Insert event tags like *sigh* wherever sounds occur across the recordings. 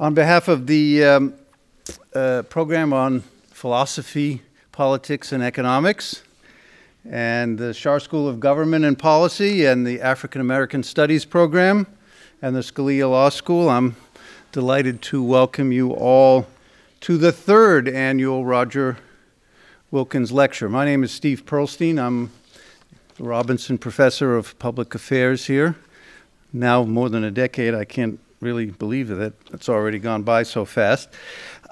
On behalf of the um, uh, program on philosophy, politics, and economics, and the Schar School of Government and Policy, and the African American Studies program, and the Scalia Law School, I'm delighted to welcome you all to the third annual Roger Wilkins Lecture. My name is Steve Pearlstein. I'm the Robinson Professor of Public Affairs here. Now, more than a decade, I can't really believe that it's already gone by so fast.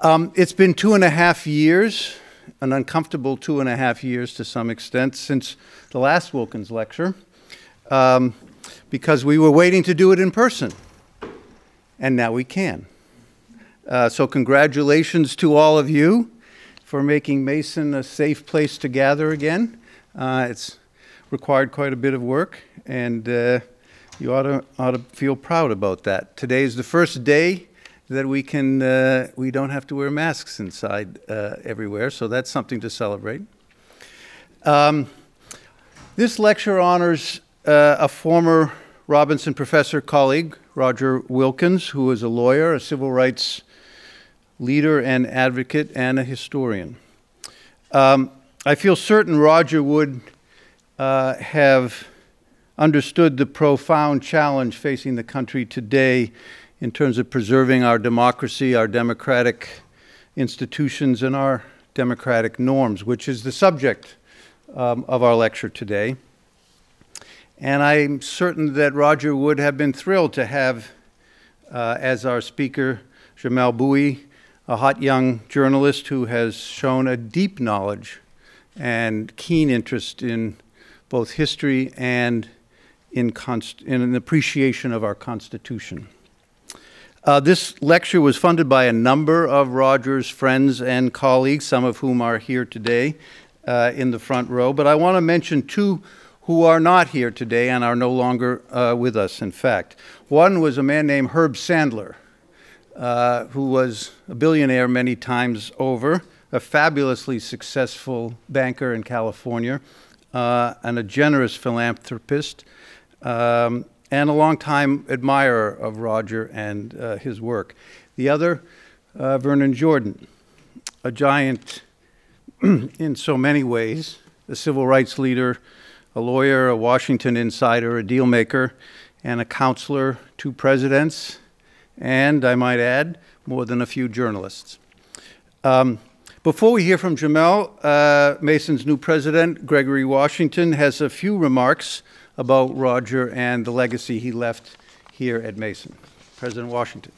Um, it's been two and a half years, an uncomfortable two and a half years to some extent, since the last Wilkins lecture, um, because we were waiting to do it in person, and now we can. Uh, so, congratulations to all of you for making Mason a safe place to gather again. Uh, it's required quite a bit of work, and uh, you ought to, ought to feel proud about that. Today is the first day that we can uh, we don't have to wear masks inside uh, everywhere, so that's something to celebrate. Um, this lecture honors uh, a former Robinson professor colleague, Roger Wilkins, who is a lawyer, a civil rights leader and advocate, and a historian. Um, I feel certain Roger would uh, have understood the profound challenge facing the country today in terms of preserving our democracy, our democratic institutions, and our democratic norms, which is the subject um, of our lecture today. And I'm certain that Roger would have been thrilled to have uh, as our speaker Jamelle Bouie, a hot young journalist who has shown a deep knowledge and keen interest in both history and in, in an appreciation of our Constitution. Uh, this lecture was funded by a number of Rogers' friends and colleagues, some of whom are here today uh, in the front row. But I want to mention two who are not here today and are no longer uh, with us, in fact. One was a man named Herb Sandler, uh, who was a billionaire many times over, a fabulously successful banker in California, uh, and a generous philanthropist um, and a longtime admirer of Roger and uh, his work. The other, uh, Vernon Jordan, a giant *clears throat* in so many ways, a civil rights leader, a lawyer, a Washington insider, a dealmaker, and a counselor to presidents, and I might add, more than a few journalists. Um, before we hear from Jamelle, uh, Mason's new president, Gregory Washington, has a few remarks about Roger and the legacy he left here at Mason. President Washington.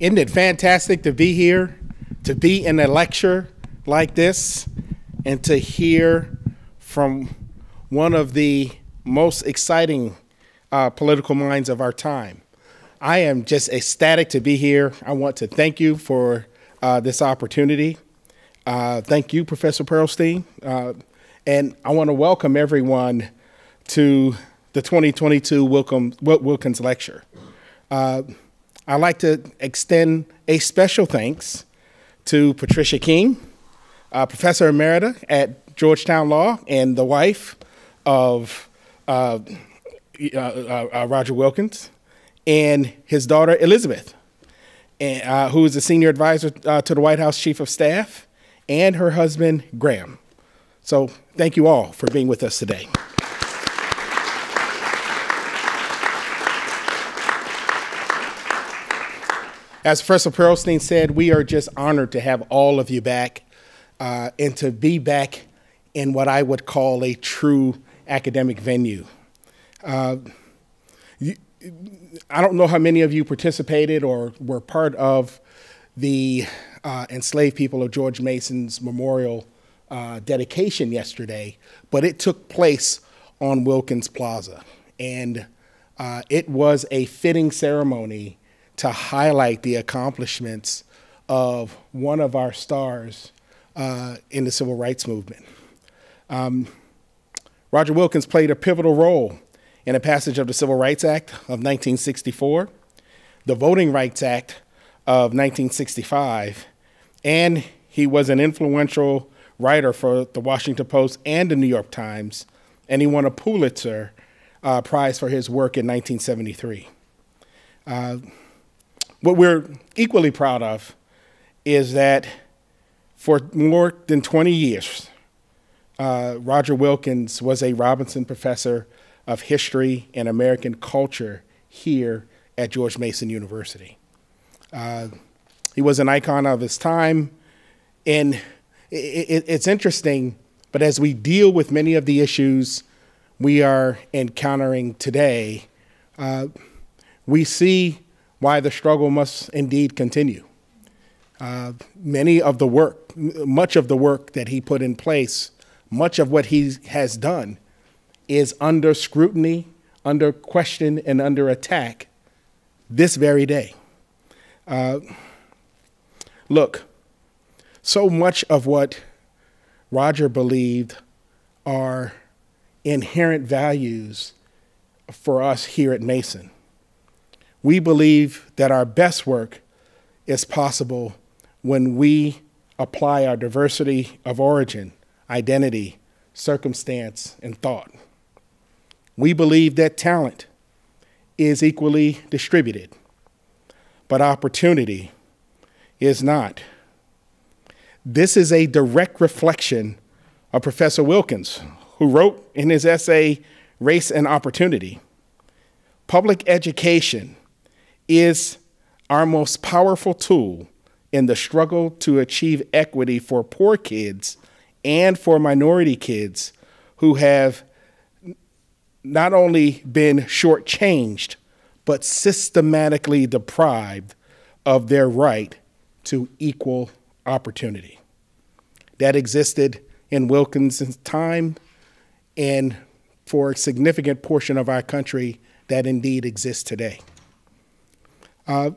Isn't it fantastic to be here, to be in a lecture like this, and to hear from one of the most exciting uh, political minds of our time? I am just ecstatic to be here. I want to thank you for uh, this opportunity. Uh, thank you, Professor Pearlstein. Uh, and I want to welcome everyone to the 2022 Wilkins Lecture. Uh, I'd like to extend a special thanks to Patricia King, uh, Professor Emerita at Georgetown Law and the wife of uh, Roger Wilkins and his daughter Elizabeth, and, uh, who is the senior advisor uh, to the White House Chief of Staff, and her husband Graham. So thank you all for being with us today. As Professor Pearlstein said, we are just honored to have all of you back uh, and to be back in what I would call a true academic venue. Uh, I don't know how many of you participated or were part of the uh, enslaved people of George Mason's memorial uh, dedication yesterday, but it took place on Wilkins Plaza. And uh, it was a fitting ceremony to highlight the accomplishments of one of our stars uh, in the civil rights movement. Um, Roger Wilkins played a pivotal role in a passage of the Civil Rights Act of 1964, the Voting Rights Act of 1965, and he was an influential writer for the Washington Post and the New York Times, and he won a Pulitzer uh, Prize for his work in 1973. Uh, what we're equally proud of is that for more than 20 years, uh, Roger Wilkins was a Robinson Professor of History and American Culture here at George Mason University. Uh, he was an icon of his time, and it, it, it's interesting, but as we deal with many of the issues we are encountering today, uh, we see why the struggle must indeed continue. Uh, many of the work, much of the work that he put in place, much of what he has done is under scrutiny, under question, and under attack this very day. Uh, look, so much of what Roger believed are inherent values for us here at Mason. We believe that our best work is possible when we apply our diversity of origin, identity, circumstance, and thought. We believe that talent is equally distributed, but opportunity is not. This is a direct reflection of Professor Wilkins, who wrote in his essay, Race and Opportunity Public education is our most powerful tool in the struggle to achieve equity for poor kids and for minority kids who have not only been shortchanged, but systematically deprived of their right to equal opportunity. That existed in Wilkins' time, and for a significant portion of our country, that indeed exists today. Uh,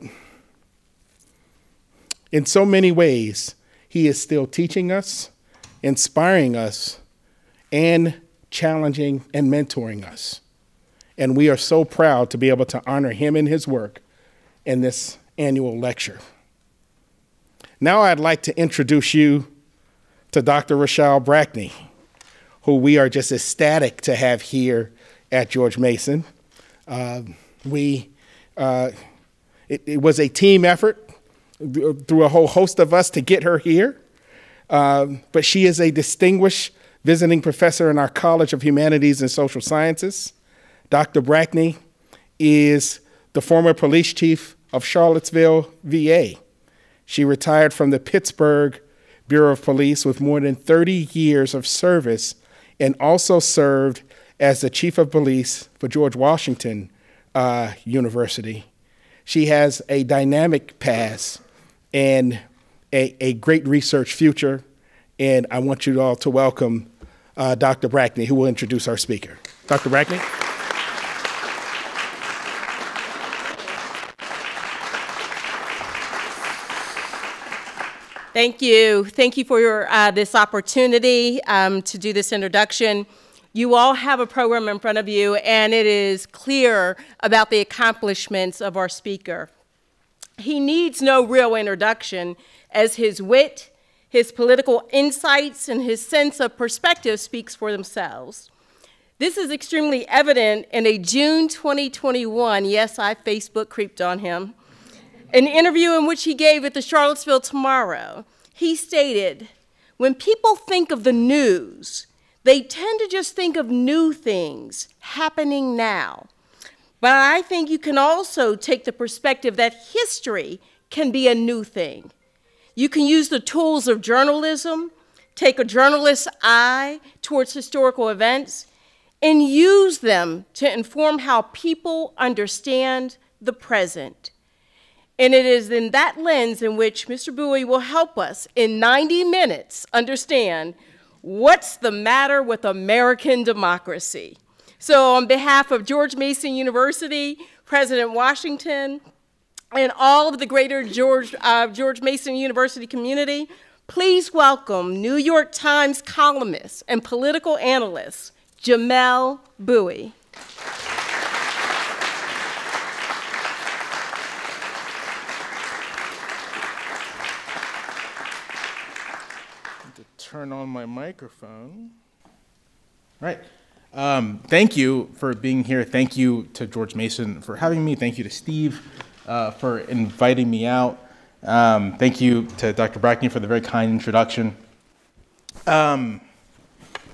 in so many ways, he is still teaching us, inspiring us, and challenging and mentoring us. And we are so proud to be able to honor him and his work in this annual lecture. Now I'd like to introduce you to Dr. RaShall Brackney, who we are just ecstatic to have here at George Mason. Uh, we, uh, it, it, was a team effort through a whole host of us to get her here, uh, but she is a distinguished visiting professor in our College of Humanities and Social Sciences. Dr. Brackney is the former police chief of Charlottesville, VA. She retired from the Pittsburgh Bureau of Police with more than 30 years of service and also served as the chief of police for George Washington uh, University. She has a dynamic past and a, a great research future. And I want you all to welcome uh, Dr. Brackney, who will introduce our speaker. Dr. Brackney? Thank you. Thank you for your, uh, this opportunity um, to do this introduction. You all have a program in front of you, and it is clear about the accomplishments of our speaker. He needs no real introduction, as his wit, his political insights, and his sense of perspective speaks for themselves. This is extremely evident in a June 2021, yes, I Facebook creeped on him, an interview in which he gave at the Charlottesville Tomorrow, he stated, when people think of the news, they tend to just think of new things happening now. But I think you can also take the perspective that history can be a new thing. You can use the tools of journalism, take a journalist's eye towards historical events, and use them to inform how people understand the present. And it is in that lens in which Mr. Bouie will help us in 90 minutes understand what's the matter with American democracy. So on behalf of George Mason University, President Washington, and all of the greater George, uh, George Mason University community, please welcome New York Times columnist and political analyst, Jamelle Bouie. turn on my microphone. All right. Um, thank you for being here. Thank you to George Mason for having me. Thank you to Steve uh, for inviting me out. Um, thank you to Dr. Brackney for the very kind introduction. Um,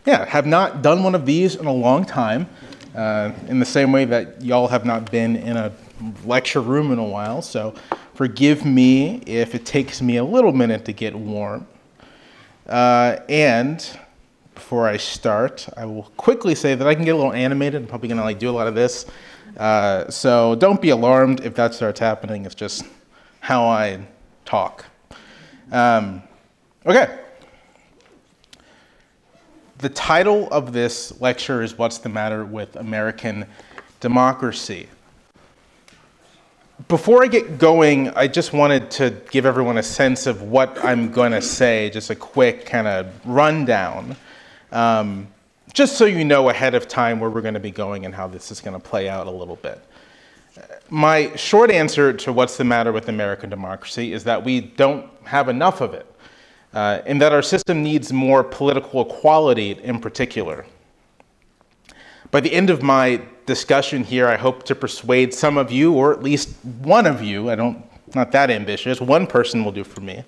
yeah, have not done one of these in a long time, uh, in the same way that y'all have not been in a lecture room in a while. So forgive me if it takes me a little minute to get warm. Uh, and before I start, I will quickly say that I can get a little animated. I'm probably going to like do a lot of this. Uh, so don't be alarmed if that starts happening. It's just how I talk. Um, okay. The title of this lecture is What's the Matter with American Democracy? Before I get going, I just wanted to give everyone a sense of what I'm going to say, just a quick kind of rundown, um, just so you know ahead of time where we're going to be going and how this is going to play out a little bit. My short answer to what's the matter with American democracy is that we don't have enough of it, uh, and that our system needs more political equality in particular. By the end of my discussion here, I hope to persuade some of you, or at least one of you, I don't, not that ambitious, one person will do for me,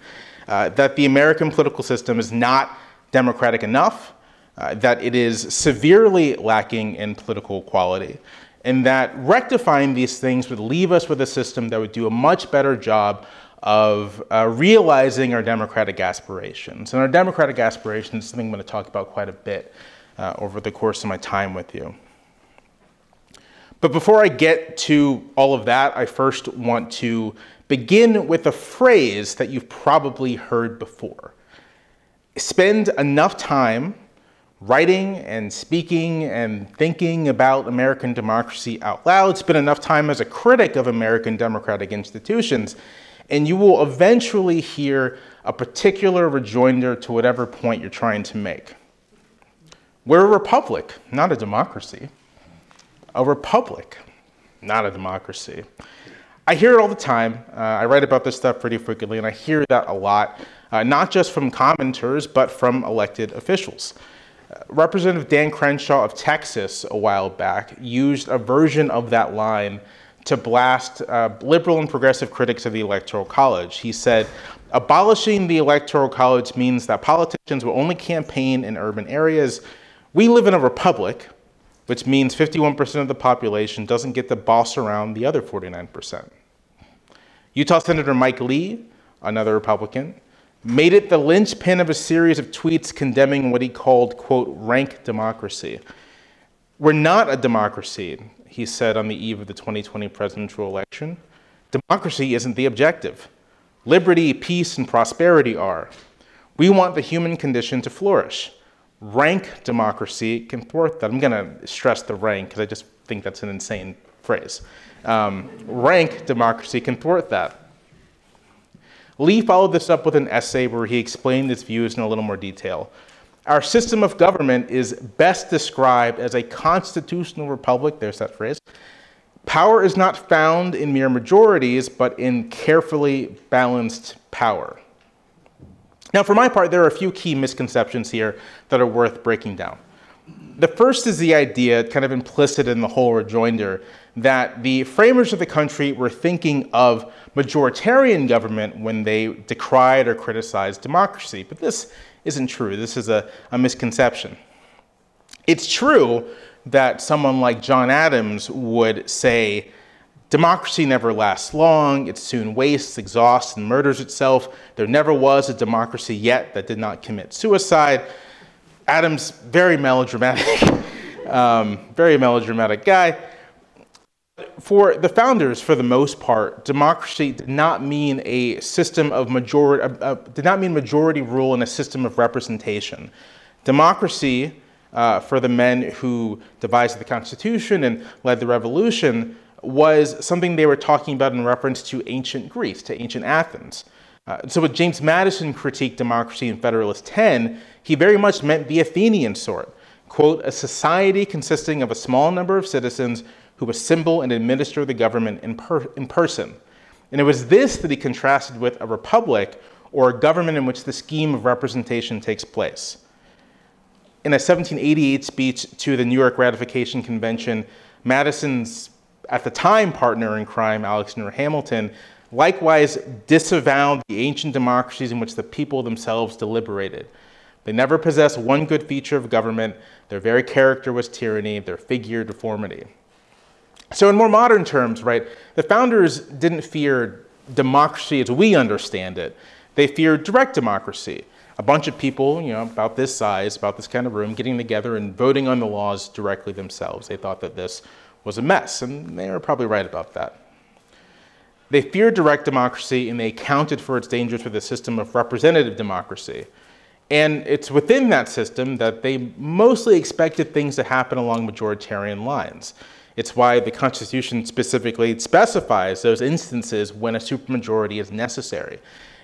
uh, that the American political system is not democratic enough, uh, that it is severely lacking in political equality, and that rectifying these things would leave us with a system that would do a much better job of uh, realizing our democratic aspirations. And our democratic aspirations is something I'm going to talk about quite a bit uh, over the course of my time with you. But before I get to all of that, I first want to begin with a phrase that you've probably heard before. Spend enough time writing and speaking and thinking about American democracy out loud, spend enough time as a critic of American democratic institutions, and you will eventually hear a particular rejoinder to whatever point you're trying to make. We're a republic, not a democracy. A republic, not a democracy. I hear it all the time. Uh, I write about this stuff pretty frequently, and I hear that a lot, uh, not just from commenters, but from elected officials. Representative Dan Crenshaw of Texas a while back used a version of that line to blast uh, liberal and progressive critics of the Electoral College. He said, Abolishing the Electoral College means that politicians will only campaign in urban areas. We live in a republic, which means 51% of the population doesn't get to boss around the other 49%. Utah Senator Mike Lee, another Republican, made it the linchpin of a series of tweets condemning what he called, quote, rank democracy. We're not a democracy, he said on the eve of the 2020 presidential election. Democracy isn't the objective. Liberty, peace, and prosperity are. We want the human condition to flourish. Rank democracy can thwart that. I'm going to stress the rank because I just think that's an insane phrase. Um, rank democracy can thwart that. Lee followed this up with an essay where he explained his views in a little more detail. Our system of government is best described as a constitutional republic, there's that phrase. Power is not found in mere majorities, but in carefully balanced power. Now, for my part, there are a few key misconceptions here that are worth breaking down. The first is the idea, kind of implicit in the whole rejoinder, that the framers of the country were thinking of majoritarian government when they decried or criticized democracy. But this isn't true. This is a, a misconception. It's true that someone like John Adams would say, Democracy never lasts long, it soon wastes, exhausts, and murders itself. There never was a democracy yet that did not commit suicide. Adams, very melodramatic, *laughs* um, very melodramatic guy for the founders, for the most part, democracy did not mean a system of majority, uh, uh, did not mean majority rule in a system of representation. Democracy, uh, for the men who devised the Constitution and led the revolution, was something they were talking about in reference to ancient Greece, to ancient Athens. Uh, so when James Madison critiqued democracy in Federalist 10, he very much meant the Athenian sort. Quote, a society consisting of a small number of citizens who assemble and administer the government in, per, in person. And it was this that he contrasted with a republic or a government in which the scheme of representation takes place. In a 1788 speech to the New York Ratification Convention, Madison's at the time partner in crime, Alexander Hamilton, likewise disavowed the ancient democracies in which the people themselves deliberated. They never possessed one good feature of government. Their very character was tyranny, their figure deformity. So, in more modern terms, right, the founders didn't fear democracy as we understand it. They feared direct democracy. A bunch of people, you know, about this size, about this kind of room, getting together and voting on the laws directly themselves. They thought that this was a mess, and they were probably right about that. They feared direct democracy and they accounted for its dangers with a system of representative democracy. And it's within that system that they mostly expected things to happen along majoritarian lines. It's why the Constitution specifically specifies those instances when a supermajority is necessary.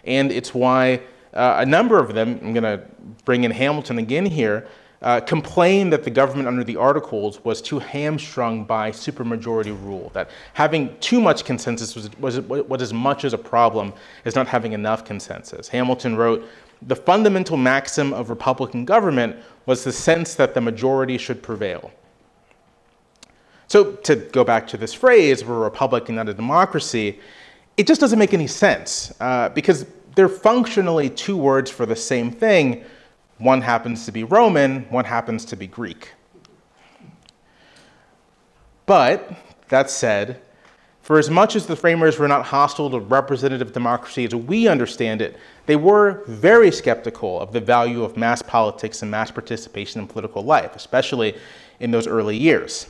And it's why uh, a number of them, I'm going to bring in Hamilton again here, uh, complained that the government under the Articles was too hamstrung by supermajority rule, that having too much consensus was, was, was as much as a problem as not having enough consensus. Hamilton wrote, the fundamental maxim of Republican government was the sense that the majority should prevail. So, to go back to this phrase, we're a republic and not a democracy, it just doesn't make any sense uh, because they're functionally two words for the same thing. One happens to be Roman, one happens to be Greek. But, that said, for as much as the framers were not hostile to representative democracy as we understand it, they were very skeptical of the value of mass politics and mass participation in political life, especially in those early years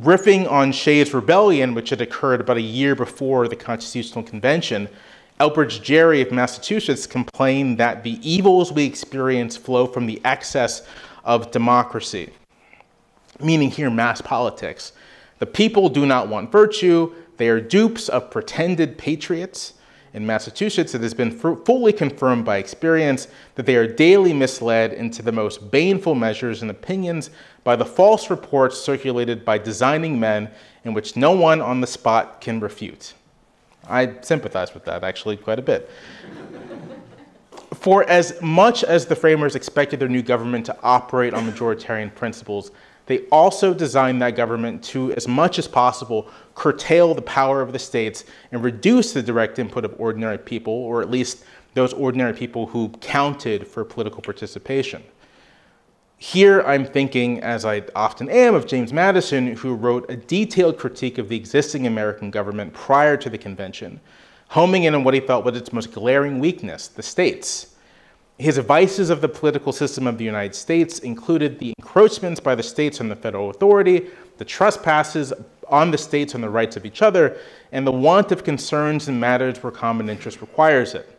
riffing on Shays' rebellion, which had occurred about a year before the Constitutional Convention, Elbridge Gerry of Massachusetts complained that the evils we experience flow from the excess of democracy, meaning here mass politics. The people do not want virtue, they are dupes of pretended patriots in Massachusetts, it has been fully confirmed by experience that they are daily misled into the most baneful measures and opinions by the false reports circulated by designing men in which no one on the spot can refute. I sympathize with that actually quite a bit. For as much as the framers expected their new government to operate on majoritarian principles, they also designed that government to, as much as possible, curtail the power of the states and reduce the direct input of ordinary people, or at least those ordinary people who counted for political participation. Here I'm thinking, as I often am, of James Madison, who wrote a detailed critique of the existing American government prior to the convention, homing in on what he felt was its most glaring weakness the states. His vices of the political system of the United States included the encroachments by the states on the federal authority, the trespasses on the states on the rights of each other, and the want of concerns in matters where common interest requires it.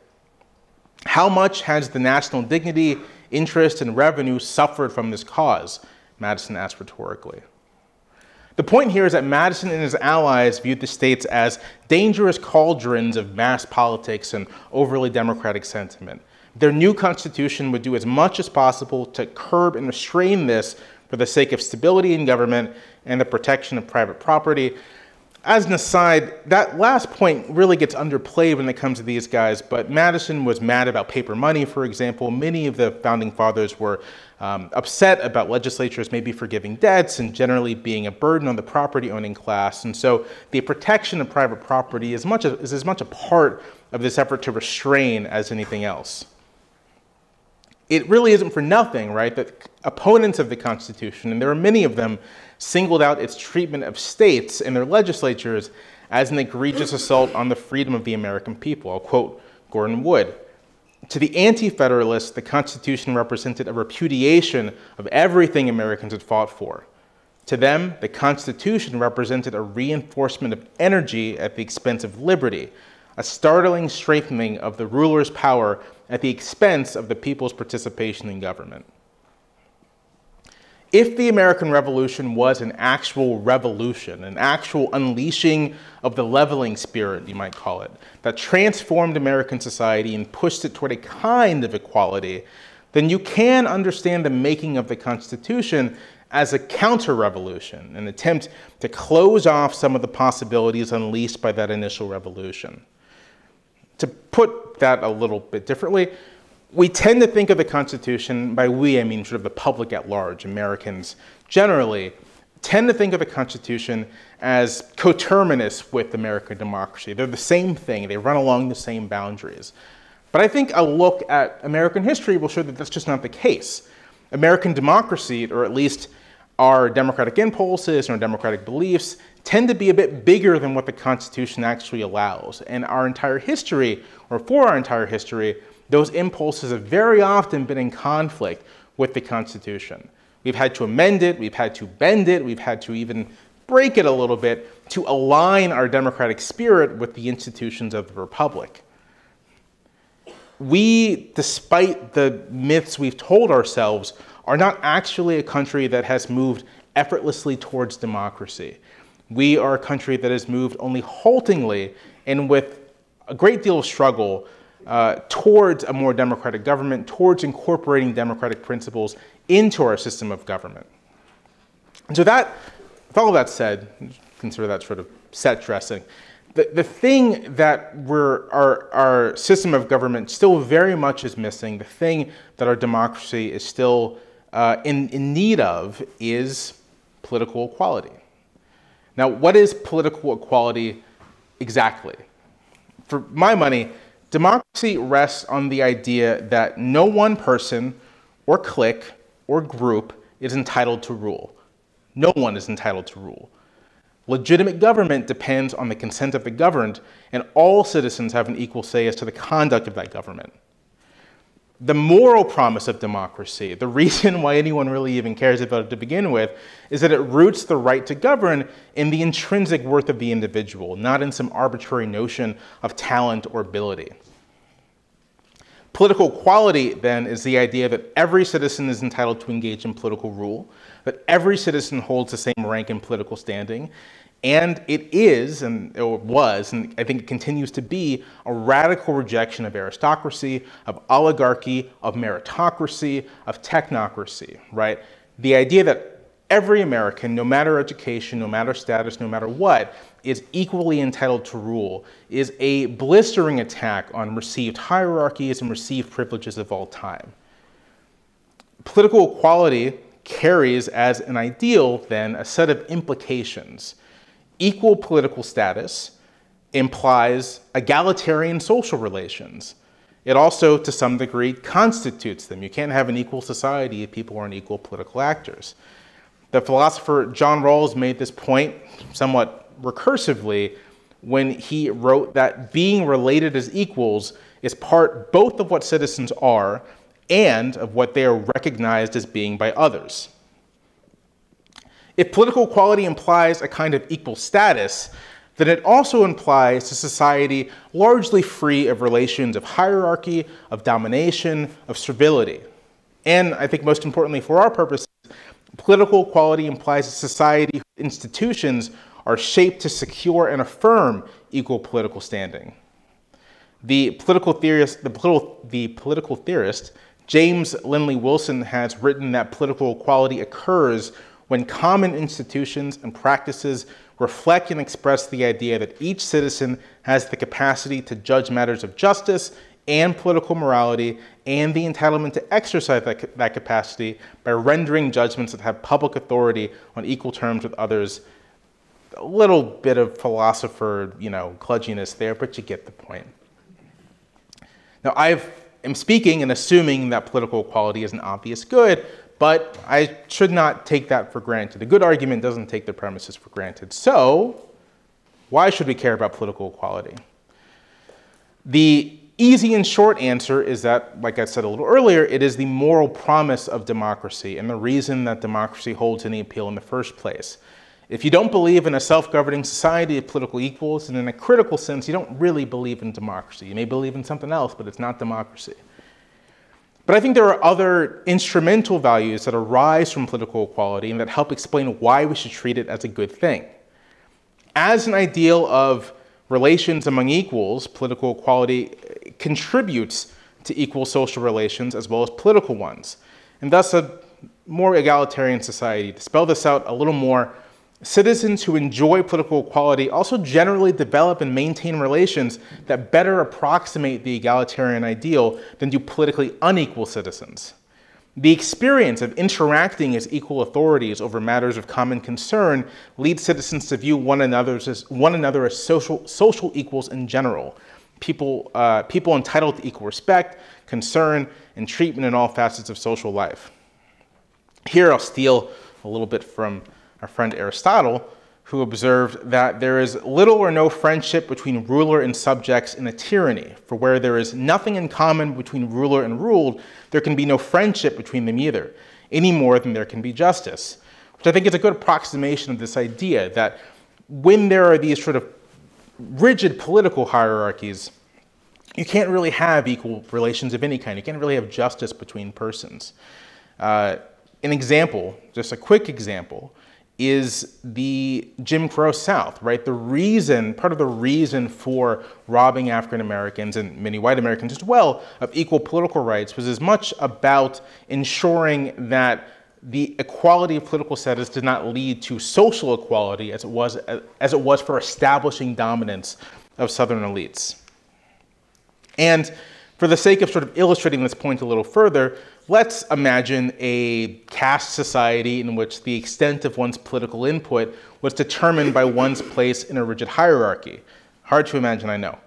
How much has the national dignity, interest, and revenue suffered from this cause? Madison asked rhetorically. The point here is that Madison and his allies viewed the states as dangerous cauldrons of mass politics and overly democratic sentiment. Their new constitution would do as much as possible to curb and restrain this for the sake of stability in government and the protection of private property. As an aside, that last point really gets underplayed when it comes to these guys, but Madison was mad about paper money, for example. Many of the founding fathers were um, upset about legislatures maybe forgiving debts and generally being a burden on the property owning class. And so the protection of private property is, much, is as much a part of this effort to restrain as anything else it really isn't for nothing, right, that opponents of the Constitution, and there are many of them, singled out its treatment of states and their legislatures as an egregious assault on the freedom of the American people. I'll quote Gordon Wood. To the Anti Federalists, the Constitution represented a repudiation of everything Americans had fought for. To them, the Constitution represented a reinforcement of energy at the expense of liberty, a startling strengthening of the ruler's power at the expense of the people's participation in government. If the American Revolution was an actual revolution, an actual unleashing of the leveling spirit, you might call it, that transformed American society and pushed it toward a kind of equality, then you can understand the making of the Constitution as a counter revolution, an attempt to close off some of the possibilities unleashed by that initial revolution. To put that a little bit differently. We tend to think of the Constitution, by we I mean sort of the public at large, Americans generally, tend to think of the Constitution as coterminous with American democracy. They're the same thing, they run along the same boundaries. But I think a look at American history will show that that's just not the case. American democracy, or at least our democratic impulses and our democratic beliefs, tend to be a bit bigger than what the Constitution actually allows. And our entire history, or for our entire history, those impulses have very often been in conflict with the Constitution. We've had to amend it, we've had to bend it, we've had to even break it a little bit to align our democratic spirit with the institutions of the Republic. We, despite the myths we've told ourselves, are not actually a country that has moved effortlessly towards democracy. We are a country that has moved only haltingly and with a great deal of struggle uh, towards a more democratic government, towards incorporating democratic principles into our system of government. And so that, with all of that said, consider that sort of set dressing. The, the thing that we're, our, our system of government still very much is missing, the thing that our democracy is still uh, in, in need of is political equality. Now, what is political equality exactly? For my money, democracy rests on the idea that no one person or clique or group is entitled to rule. No one is entitled to rule. Legitimate government depends on the consent of the governed, and all citizens have an equal say as to the conduct of that government. The moral promise of democracy, the reason why anyone really even cares about it to begin with, is that it roots the right to govern in the intrinsic worth of the individual, not in some arbitrary notion of talent or ability. Political equality, then, is the idea that every citizen is entitled to engage in political rule, that every citizen holds the same rank in political standing, and it is, and it was, and I think it continues to be, a radical rejection of aristocracy, of oligarchy, of meritocracy, of technocracy, right? The idea that every American, no matter education, no matter status, no matter what, is equally entitled to rule is a blistering attack on received hierarchies and received privileges of all time. Political equality carries as an ideal, then, a set of implications equal political status implies egalitarian social relations. It also, to some degree, constitutes them. You can't have an equal society if people aren't equal political actors. The philosopher John Rawls made this point somewhat recursively when he wrote that being related as equals is part both of what citizens are and of what they are recognized as being by others. If political equality implies a kind of equal status, then it also implies a society largely free of relations of hierarchy, of domination, of servility. And I think most importantly for our purposes, political equality implies a society whose institutions are shaped to secure and affirm equal political standing. The political theorist, the, the political theorist James Lindley Wilson has written that political equality occurs when common institutions and practices reflect and express the idea that each citizen has the capacity to judge matters of justice and political morality and the entitlement to exercise that, that capacity by rendering judgments that have public authority on equal terms with others. A little bit of philosopher, you know, cludginess there, but you get the point. Now, I am speaking and assuming that political equality is an obvious good, but I should not take that for granted. A good argument doesn't take the premises for granted. So, why should we care about political equality? The easy and short answer is that, like I said a little earlier, it is the moral promise of democracy and the reason that democracy holds any appeal in the first place. If you don't believe in a self-governing society of political equals, and in a critical sense, you don't really believe in democracy. You may believe in something else, but it's not democracy. But I think there are other instrumental values that arise from political equality and that help explain why we should treat it as a good thing. As an ideal of relations among equals, political equality contributes to equal social relations as well as political ones, and thus a more egalitarian society. To spell this out a little more, Citizens who enjoy political equality also generally develop and maintain relations that better approximate the egalitarian ideal than do politically unequal citizens. The experience of interacting as equal authorities over matters of common concern leads citizens to view one, as, one another as social, social equals in general, people, uh, people entitled to equal respect, concern, and treatment in all facets of social life. Here I'll steal a little bit from our friend Aristotle, who observed that there is little or no friendship between ruler and subjects in a tyranny, for where there is nothing in common between ruler and ruled, there can be no friendship between them either, any more than there can be justice. Which I think is a good approximation of this idea that when there are these sort of rigid political hierarchies, you can't really have equal relations of any kind. You can't really have justice between persons. Uh, an example, just a quick example, is the Jim Crow South, right? The reason, part of the reason for robbing African Americans and many white Americans as well of equal political rights was as much about ensuring that the equality of political status did not lead to social equality as it was, as it was for establishing dominance of Southern elites. And for the sake of sort of illustrating this point a little further, let's imagine a caste society in which the extent of one's political input was determined by one's place in a rigid hierarchy. Hard to imagine, I know.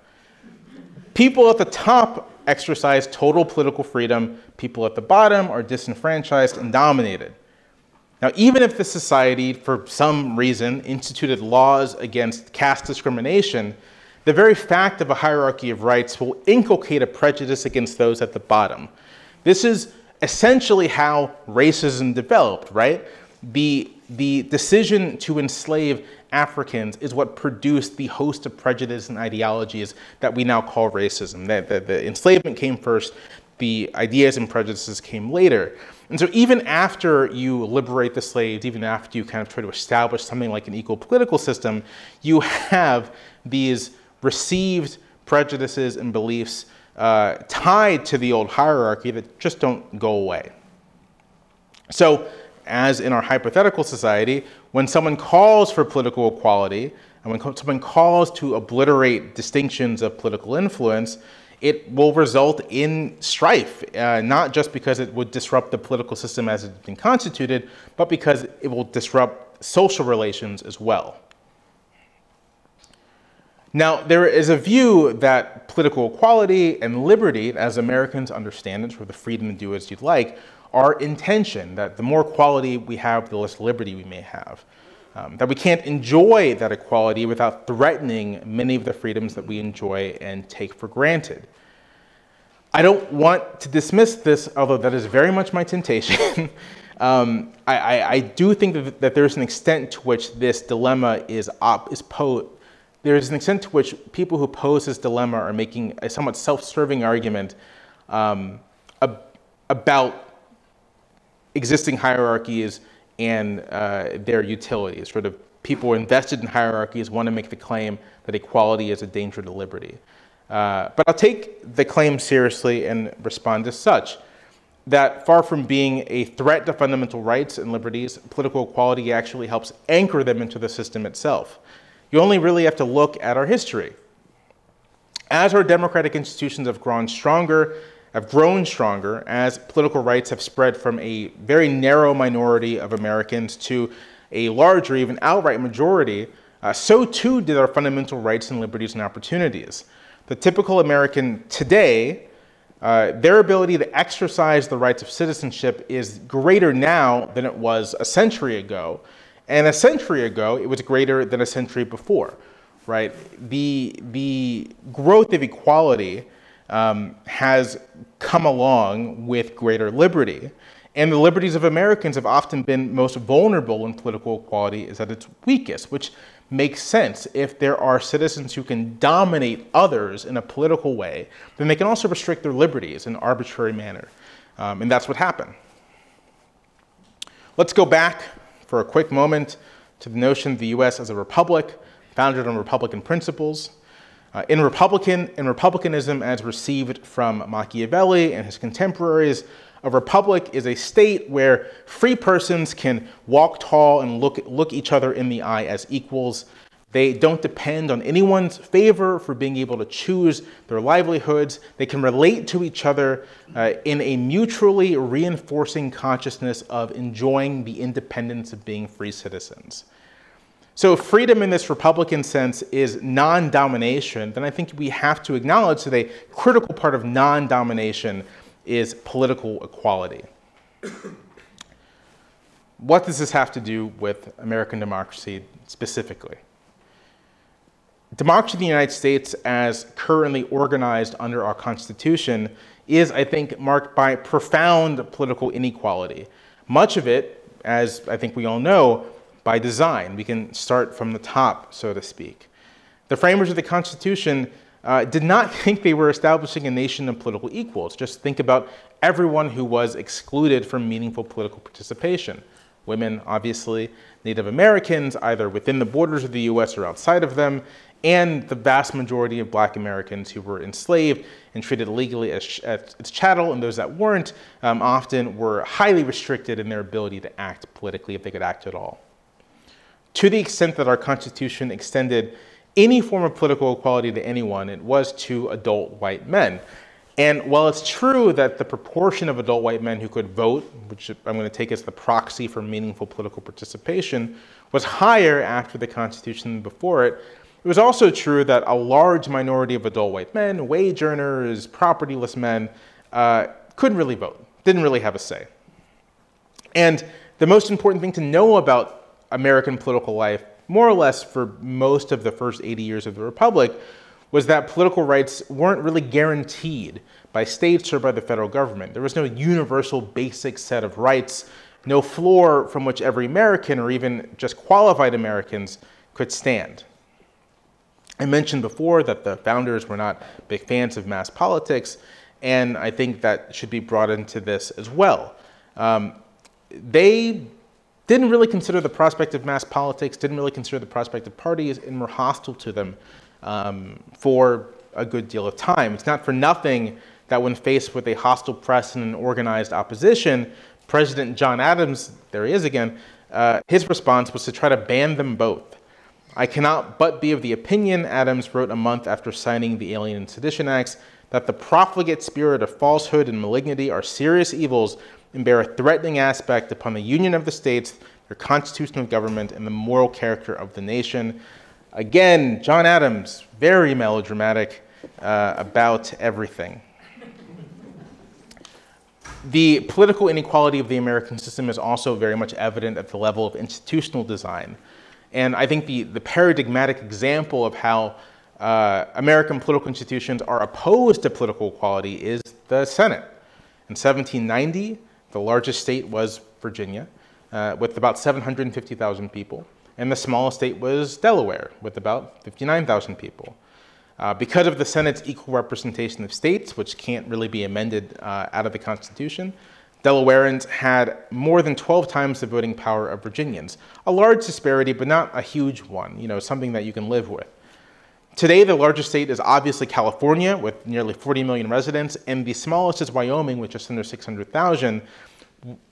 People at the top exercise total political freedom, people at the bottom are disenfranchised and dominated. Now, even if the society, for some reason, instituted laws against caste discrimination, the very fact of a hierarchy of rights will inculcate a prejudice against those at the bottom. This is essentially how racism developed, right? The, the decision to enslave Africans is what produced the host of prejudice and ideologies that we now call racism. The, the, the enslavement came first, the ideas and prejudices came later. And so even after you liberate the slaves, even after you kind of try to establish something like an equal political system, you have these received prejudices and beliefs uh, tied to the old hierarchy that just don't go away. So, as in our hypothetical society, when someone calls for political equality, and when someone calls to obliterate distinctions of political influence, it will result in strife, uh, not just because it would disrupt the political system as it's been constituted, but because it will disrupt social relations as well. Now, there is a view that political equality and liberty, as Americans understand it, or the freedom to do as you'd like, are in tension, that the more equality we have, the less liberty we may have. Um, that we can't enjoy that equality without threatening many of the freedoms that we enjoy and take for granted. I don't want to dismiss this, although that is very much my temptation. *laughs* um, I, I, I, do think that, that, there's an extent to which this dilemma is, op, is po there is an extent to which people who pose this dilemma are making a somewhat self-serving argument um, ab about existing hierarchies and uh, their utilities. Sort of people invested in hierarchies want to make the claim that equality is a danger to liberty. Uh, but I'll take the claim seriously and respond as such. That far from being a threat to fundamental rights and liberties, political equality actually helps anchor them into the system itself. You only really have to look at our history. As our democratic institutions have grown stronger, have grown stronger, as political rights have spread from a very narrow minority of Americans to a larger, even outright majority, uh, so too did our fundamental rights and liberties and opportunities. The typical American today, uh, their ability to exercise the rights of citizenship is greater now than it was a century ago. And a century ago, it was greater than a century before, right? The, the growth of equality um, has come along with greater liberty. And the liberties of Americans have often been most vulnerable when political equality is at its weakest, which makes sense. If there are citizens who can dominate others in a political way, then they can also restrict their liberties in an arbitrary manner. Um, and that's what happened. Let's go back for a quick moment to the notion of the US as a republic founded on Republican principles. Uh, in, Republican, in Republicanism, as received from Machiavelli and his contemporaries, A republic is a state where free persons can walk tall and look, look each other in the eye as equals. They don't depend on anyone's favor for being able to choose their livelihoods. They can relate to each other uh, in a mutually reinforcing consciousness of enjoying the independence of being free citizens. So, freedom in this Republican sense is non domination, then I think we have to acknowledge that a critical part of non domination is political equality. what does this have to do with American democracy specifically? Democracy in the United States, as currently organized under our Constitution, is, I think, marked by profound political inequality. Much of it, as I think we all know, by design. We can start from the top, so to speak. The framers of the Constitution uh, did not *laughs* think they were establishing a nation of political equals. Just think about everyone who was excluded from meaningful political participation. Women, obviously, Native Americans, either within the borders of the US or outside of them, and the vast majority of black Americans who were enslaved and treated illegally as, as, as chattel, and those that weren't um, often were highly restricted in their ability to act politically if they could act at all. To the extent that our Constitution extended any form of political equality to anyone, it was to adult white men. And while it's true that the proportion of adult white men who could vote, which I'm going to take as the proxy for meaningful political participation, was higher after the Constitution than before it, it was also true that a large minority of adult white men, wage earners, propertyless men, uh, couldn't really vote, didn't really have a say. And the most important thing to know about American political life, more or less for most of the first 80 years of the Republic, was that political rights weren't really guaranteed by states or by the federal government. There was no universal basic set of rights, no floor from which every American or even just qualified Americans could stand. I mentioned before that the founders were not big fans of mass politics, and I think that should be brought into this as well. Um, they didn't really consider the prospect of mass politics, didn't really consider the prospect of parties, and were hostile to them um, for a good deal of time. It's not for nothing that when faced with a hostile press and an organized opposition, President John Adams, there he is again, uh, his response was to try to ban them both. I cannot but be of the opinion, Adams wrote a month after signing the Alien and Sedition Acts, that the profligate spirit of falsehood and malignity are serious evils and bear a threatening aspect upon the union of the states, their constitutional government, and the moral character of the nation. Again, John Adams, very melodramatic uh, about everything. the political inequality of the American system is also very much evident at the level of institutional design. And I think the, the paradigmatic example of how uh, American political institutions are opposed to political equality is the Senate. In 1790, the largest state was Virginia, uh, with about 750,000 people, and the smallest state was Delaware, with about 59,000 people. Uh, because of the Senate's equal representation of states, which can't really be amended uh, out of the Constitution, Delawareans had more than 12 times the voting power of Virginians. A large disparity, but not a huge one, you know, something that you can live with. Today, the largest state is obviously California, with nearly 40 million residents, and the smallest is Wyoming, with just under 600,000,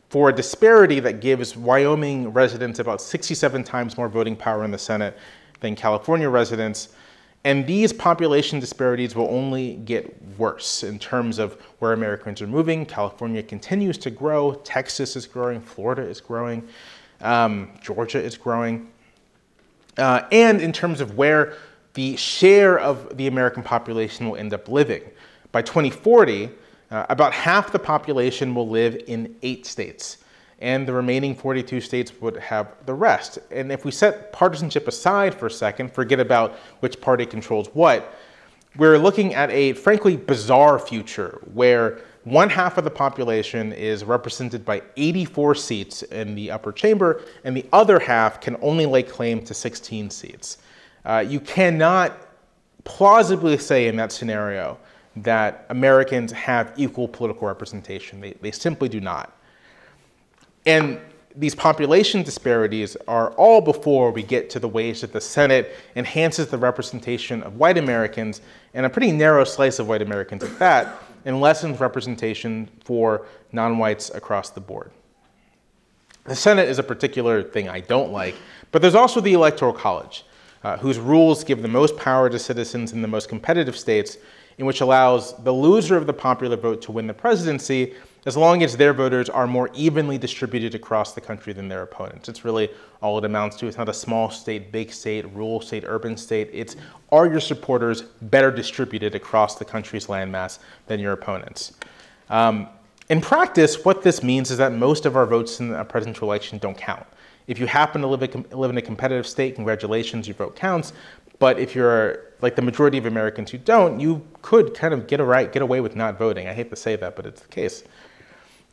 for a disparity that gives Wyoming residents about 67 times more voting power in the Senate than California residents. And these population disparities will only get worse in terms of where Americans are moving. California continues to grow, Texas is growing, Florida is growing, um, Georgia is growing. Uh, and in terms of where the share of the American population will end up living. By 2040, uh, about half the population will live in eight states and the remaining 42 states would have the rest. And if we set partisanship aside for a second, forget about which party controls what, we're looking at a frankly bizarre future where one half of the population is represented by 84 seats in the upper chamber, and the other half can only lay claim to 16 seats. Uh, you cannot plausibly say in that scenario that Americans have equal political representation. They, they simply do not. And these population disparities are all before we get to the ways that the Senate enhances the representation of white Americans and a pretty narrow slice of white Americans at that and lessens representation for non-whites across the board. The Senate is a particular thing I don't like, but there's also the Electoral College, uh, whose rules give the most power to citizens in the most competitive states, in which allows the loser of the popular vote to win the presidency as long as their voters are more evenly distributed across the country than their opponents. It's really all it amounts to. It's not a small state, big state, rural state, urban state. It's are your supporters better distributed across the country's landmass than your opponents? Um, in practice, what this means is that most of our votes in a presidential election don't count. If you happen to live, a, live in a competitive state, congratulations, your vote counts. But if you're like the majority of Americans who don't, you could kind of get, a right, get away with not voting. I hate to say that, but it's the case.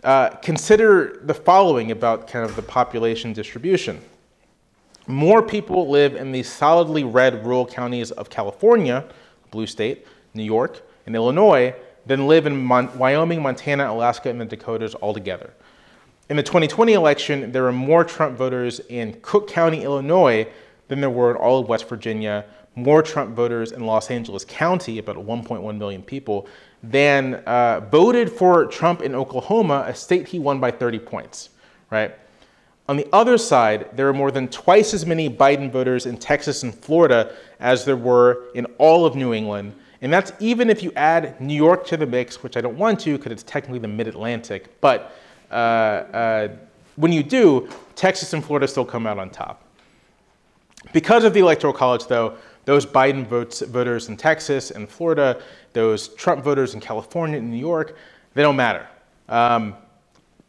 Uh, consider the following about kind of the population distribution. More people live in the solidly red rural counties of California, blue state, New York, and Illinois than live in Mon Wyoming, Montana, Alaska, and the Dakotas altogether. In the 2020 election, there were more Trump voters in Cook County, Illinois than there were in all of West Virginia, more Trump voters in Los Angeles County, about 1.1 million people, than uh, voted for Trump in Oklahoma, a state he won by 30 points, right? On the other side, there are more than twice as many Biden voters in Texas and Florida as there were in all of New England. And that's even if you add New York to the mix, which I don't want to because it's technically the mid Atlantic. But uh, uh, when you do, Texas and Florida still come out on top. Because of the Electoral College, though, those Biden votes, voters in Texas and Florida, those Trump voters in California and New York, they don't matter. Um,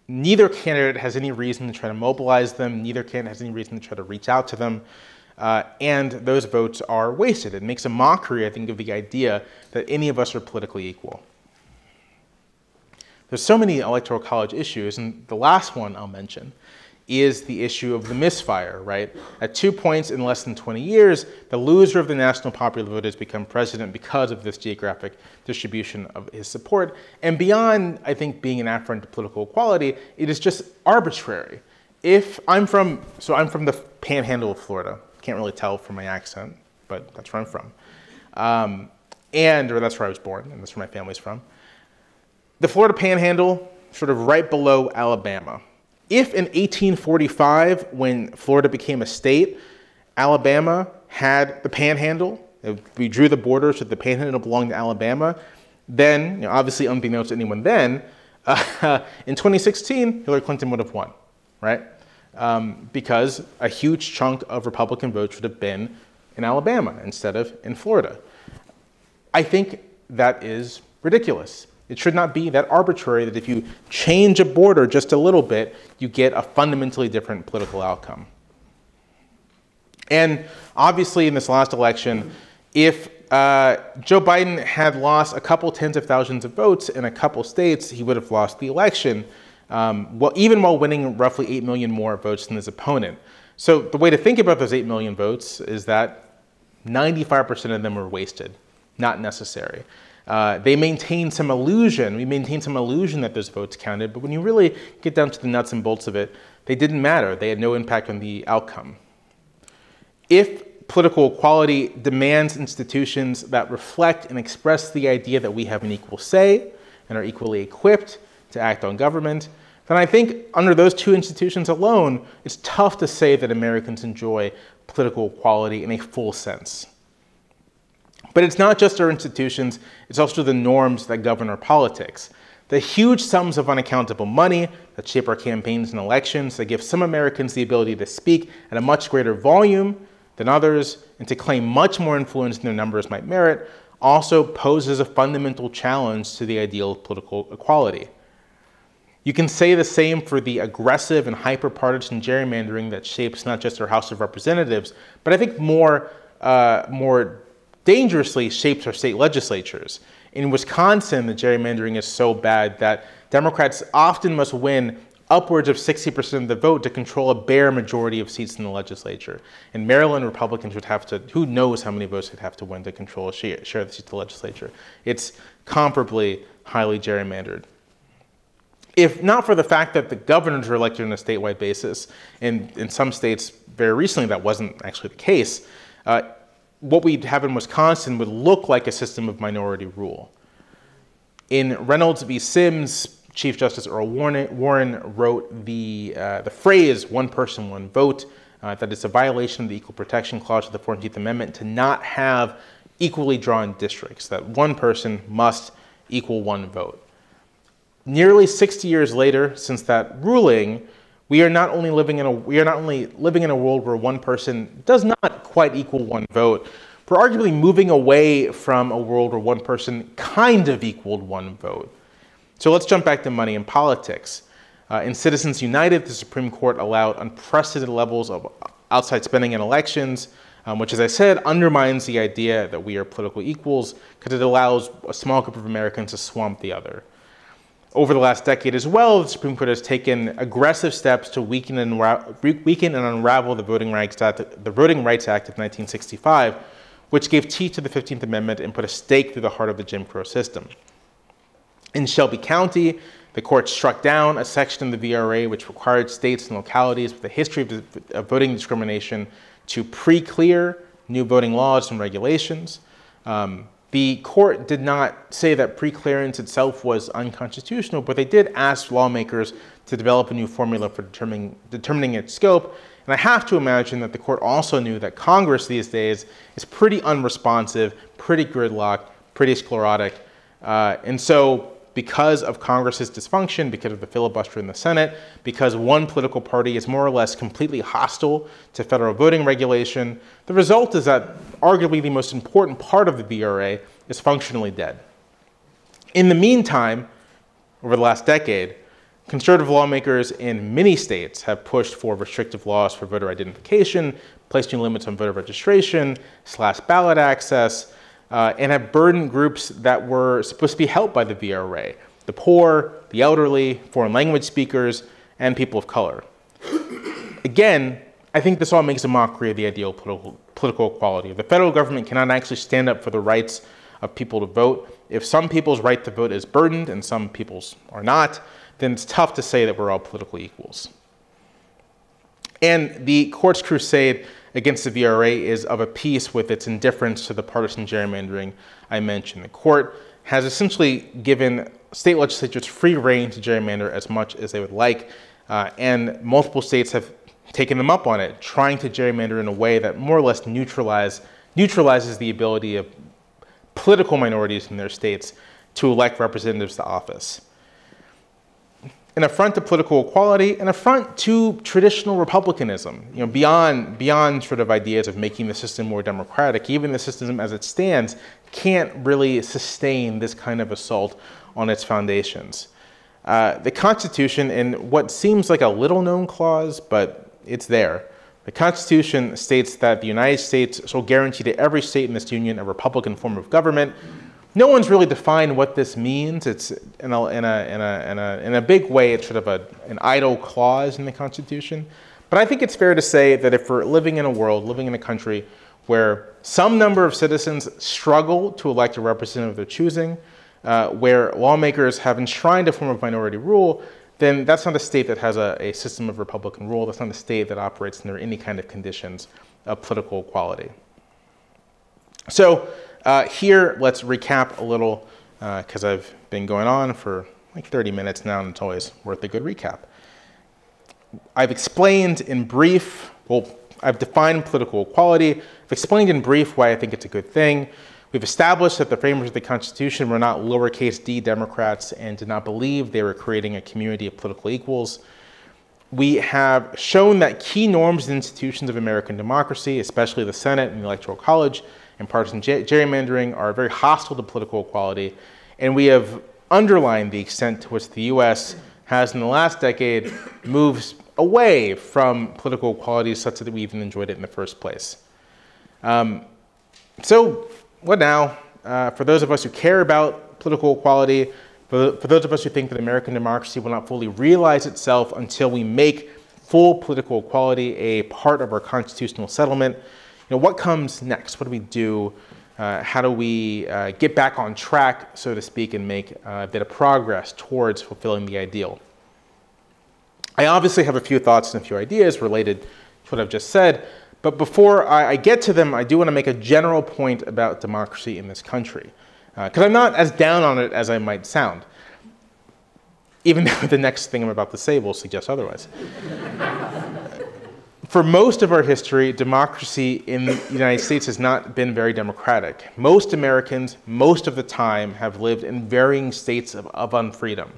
neither candidate has any reason to try to mobilize them. Neither candidate has any reason to try to reach out to them. Uh, and those votes are wasted. It makes a mockery, I think, of the idea that any of us are politically equal. There's so many electoral college issues, and the last one I'll mention is the issue of the misfire, right? At two points in less than 20 years, the loser of the national popular vote has become president because of this geographic distribution of his support. And beyond, I think, being an affront to political equality, it is just arbitrary. If I'm from, so I'm from the panhandle of Florida. Can't really tell from my accent, but that's where I'm from. Um, and, or that's where I was born, and that's where my family's from. The Florida panhandle, sort of right below Alabama if in 1845, when Florida became a state, Alabama had the panhandle, if we drew the border so the panhandle belonged to Alabama, then, you know, obviously unbeknownst to anyone then, uh, *laughs* in 2016, Hillary Clinton would have won, right? Um, because a huge chunk of Republican votes would have been in Alabama instead of in Florida. I think that is ridiculous. It should not be that arbitrary that if you change a border just a little bit, you get a fundamentally different political outcome. And obviously, in this last election, if uh, Joe Biden had lost a couple tens of thousands of votes in a couple states, he would have lost the election, um, well, even while winning roughly 8 million more votes than his opponent. So the way to think about those 8 million votes is that 95% of them were wasted, not necessary. Uh, they maintain some illusion. We maintain some illusion that those votes counted, but when you really get down to the nuts and bolts of it, they didn't matter. They had no impact on the outcome. If political equality demands institutions that reflect and express the idea that we have an equal say and are equally equipped to act on government, then I think under those two institutions alone, it's tough to say that Americans enjoy political equality in a full sense. But it's not just our institutions, it's also the norms that govern our politics. The huge sums of unaccountable money that shape our campaigns and elections, that give some Americans the ability to speak at a much greater volume than others and to claim much more influence than their numbers might merit, also poses a fundamental challenge to the ideal of political equality. You can say the same for the aggressive and hyper-partisan gerrymandering that shapes not just our House of Representatives, but I think more, uh, more dangerously shapes our state legislatures. In Wisconsin, the gerrymandering is so bad that Democrats often must win upwards of 60% of the vote to control a bare majority of seats in the legislature. In Maryland, Republicans would have to, who knows how many votes they'd have to win to control a share, of the seats of the legislature. It's comparably highly gerrymandered. If not for the fact that the governors are elected on a statewide basis, and in some states very recently that wasn't actually the case, uh, what we'd have in Wisconsin would look like a system of minority rule. In Reynolds v. Sims, Chief Justice Earl Warren wrote the, uh, the phrase one person, one vote, uh, that it's a violation of the Equal Protection Clause of the 14th Amendment to not have equally drawn districts, that one person must equal one vote. Nearly 60 years later, since that ruling, we are not only living in a we are not only living in a world where one person does not quite equal one vote, we're arguably moving away from a world where one person kind of equaled one vote. So let's jump back to money and politics. Uh, in Citizens United, the Supreme Court allowed unprecedented levels of outside spending in elections, um, which, as I said, undermines the idea that we are political equals because it allows a small group of Americans to swamp the other. Over the last decade as well, the Supreme Court has taken aggressive steps to weaken and, weaken and unravel the Voting, Rights Act, the Voting Rights Act of 1965, which gave teeth to the 15th Amendment and put a stake through the heart of the Jim Crow system. In Shelby County, the court struck down a section of the VRA which required states and localities with a history of, of voting discrimination to pre-clear new voting laws and regulations. Um, the court did not say that pre-clearance itself was unconstitutional, but they did ask lawmakers to develop a new formula for determining, determining its scope. And I have to imagine that the court also knew that Congress these days is pretty unresponsive, pretty gridlocked, pretty sclerotic. Uh, and so because of Congress's dysfunction, because of the filibuster in the Senate, because one political party is more or less completely hostile to federal voting regulation, the result is that arguably the most important part of the VRA is functionally dead. In the meantime, over the last decade, conservative lawmakers in many states have pushed for restrictive laws for voter identification, placing limits on voter registration, slash ballot access, uh, and have burdened groups that were supposed to be helped by the VRA the poor, the elderly, foreign language speakers, and people of color. Again, I think this all makes a mockery of the ideal political, political equality. The federal government cannot actually stand up for the rights of people to vote. If some people's right to vote is burdened and some people's are not, then it's tough to say that we're all political equals. And the court's crusade against the VRA is of a piece with its indifference to the partisan gerrymandering I mentioned. The court has essentially given state legislatures free reign to gerrymander as much as they would like, uh, and multiple states have taken them up on it, trying to gerrymander in a way that more or less neutralize, neutralizes the ability of political minorities in their states to elect representatives to office an affront to political equality, an affront to traditional republicanism, you know, beyond, beyond sort of ideas of making the system more democratic. Even the system as it stands can't really sustain this kind of assault on its foundations. Uh, the Constitution, in what seems like a little known clause, but it's there, the Constitution states that the United States shall guarantee to every state in this union a republican form of government no one's really defined what this means. It's in a, in a, in a, in a, in a big way, it's sort of a, an idle clause in the Constitution. But I think it's fair to say that if we're living in a world, living in a country where some number of citizens struggle to elect a representative of their choosing, uh, where lawmakers have enshrined a form of minority rule, then that's not a state that has a, a system of Republican rule. That's not a state that operates under any kind of conditions of political equality. So uh, here, let's recap a little, because uh, I've been going on for like 30 minutes now, and it's always worth a good recap. I've explained in brief, well, I've defined political equality. I've explained in brief why I think it's a good thing. We've established that the framers of the Constitution were not lowercase d Democrats and did not believe they were creating a community of political equals. We have shown that key norms and institutions of American democracy, especially the Senate and the Electoral College, and partisan gerrymandering are very hostile to political equality, and we have underlined the extent to which the U.S. has, in the last decade, moved away from political equality such that we even enjoyed it in the first place. Um, so, what now? Uh, for those of us who care about political equality, for, for those of us who think that American democracy will not fully realize itself until we make full political equality a part of our constitutional settlement, you know, what comes next? What do we do? Uh, how do we uh, get back on track, so to speak, and make uh, a bit of progress towards fulfilling the ideal? I obviously have a few thoughts and a few ideas related to what I've just said, but before I, I get to them, I do want to make a general point about democracy in this country. Because uh, I'm not as down on it as I might sound, even though *laughs* the next thing I'm about to say will suggest otherwise. For most of our history, democracy in the United States has not been very democratic. Most Americans, most of the time, have lived in varying states of, of unfreedom.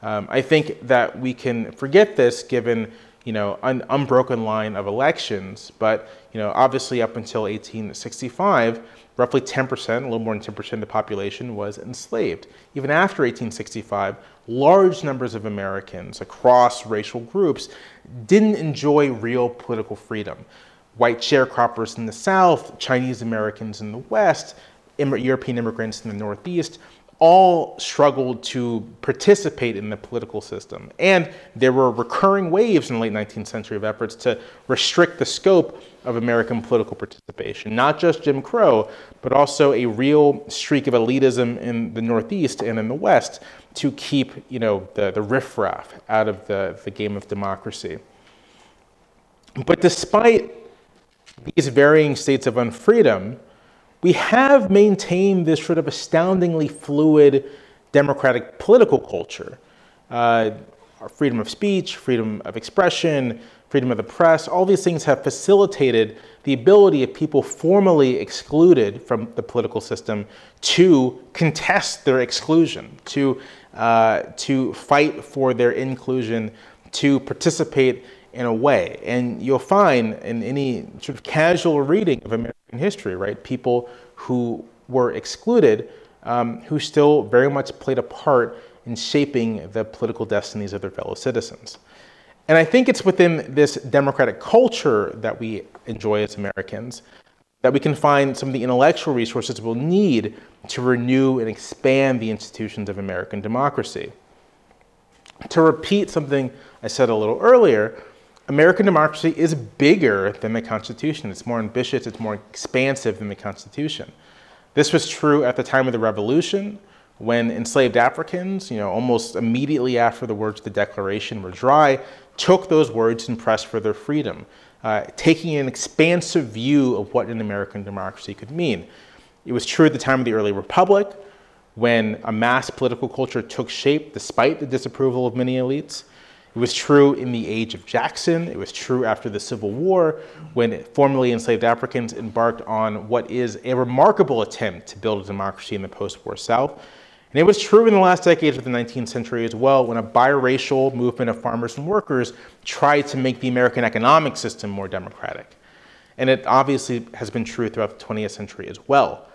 Um, I think that we can forget this given you know, an unbroken line of elections, but you know, obviously up until 1865, roughly 10%, a little more than 10% of the population was enslaved. Even after 1865, large numbers of Americans across racial groups didn't enjoy real political freedom. White sharecroppers in the South, Chinese Americans in the West, European immigrants in the Northeast, all struggled to participate in the political system. And there were recurring waves in the late 19th century of efforts to restrict the scope of American political participation, not just Jim Crow, but also a real streak of elitism in the Northeast and in the West to keep you know, the, the riffraff out of the, the game of democracy. But despite these varying states of unfreedom, we have maintained this sort of astoundingly fluid democratic political culture. Uh, freedom of speech, freedom of expression, freedom of the press, all these things have facilitated the ability of people formerly excluded from the political system to contest their exclusion, to, uh, to fight for their inclusion, to participate in a way. And you'll find in any sort of casual reading of American history, right? People who were excluded, um, who still very much played a part in shaping the political destinies of their fellow citizens. And I think it's within this democratic culture that we enjoy as Americans that we can find some of the intellectual resources we'll need to renew and expand the institutions of American democracy. To repeat something I said a little earlier, American democracy is bigger than the Constitution. It's more ambitious, it's more expansive than the Constitution. This was true at the time of the Revolution when enslaved Africans, you know, almost immediately after the words of the Declaration were dry, took those words and pressed for their freedom, uh, taking an expansive view of what an American democracy could mean. It was true at the time of the early Republic when a mass political culture took shape despite the disapproval of many elites. It was true in the age of Jackson. It was true after the Civil War when formerly enslaved Africans embarked on what is a remarkable attempt to build a democracy in the post war South. And it was true in the last decades of the 19th century as well when a biracial movement of farmers and workers tried to make the American economic system more democratic. And it obviously has been true throughout the 20th century as well.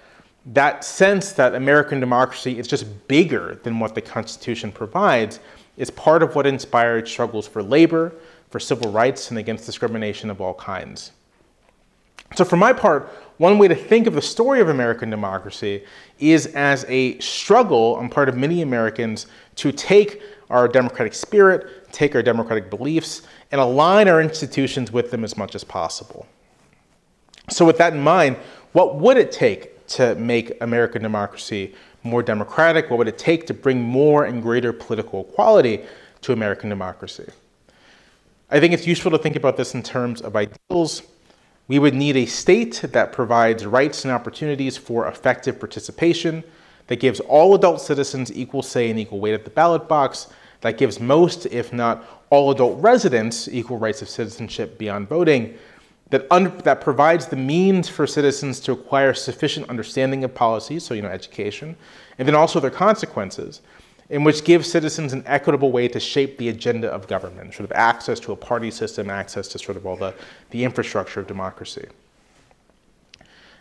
That sense that American democracy is just bigger than what the Constitution provides is part of what inspired struggles for labor, for civil rights, and against discrimination of all kinds. So, for my part, one way to think of the story of American democracy is as a struggle on part of many Americans to take our democratic spirit, take our democratic beliefs, and align our institutions with them as much as possible. So, with that in mind, what would it take to make American democracy more democratic? What would it take to bring more and greater political equality to American democracy? I think it's useful to think about this in terms of ideals. We would need a state that provides rights and opportunities for effective participation, that gives all adult citizens equal say and equal weight at the ballot box, that gives most, if not all adult residents, equal rights of citizenship beyond voting, that, that provides the means for citizens to acquire sufficient understanding of policies, so you know education, and then also their consequences, in which gives citizens an equitable way to shape the agenda of government, sort of access to a party system, access to sort of all the, the infrastructure of democracy.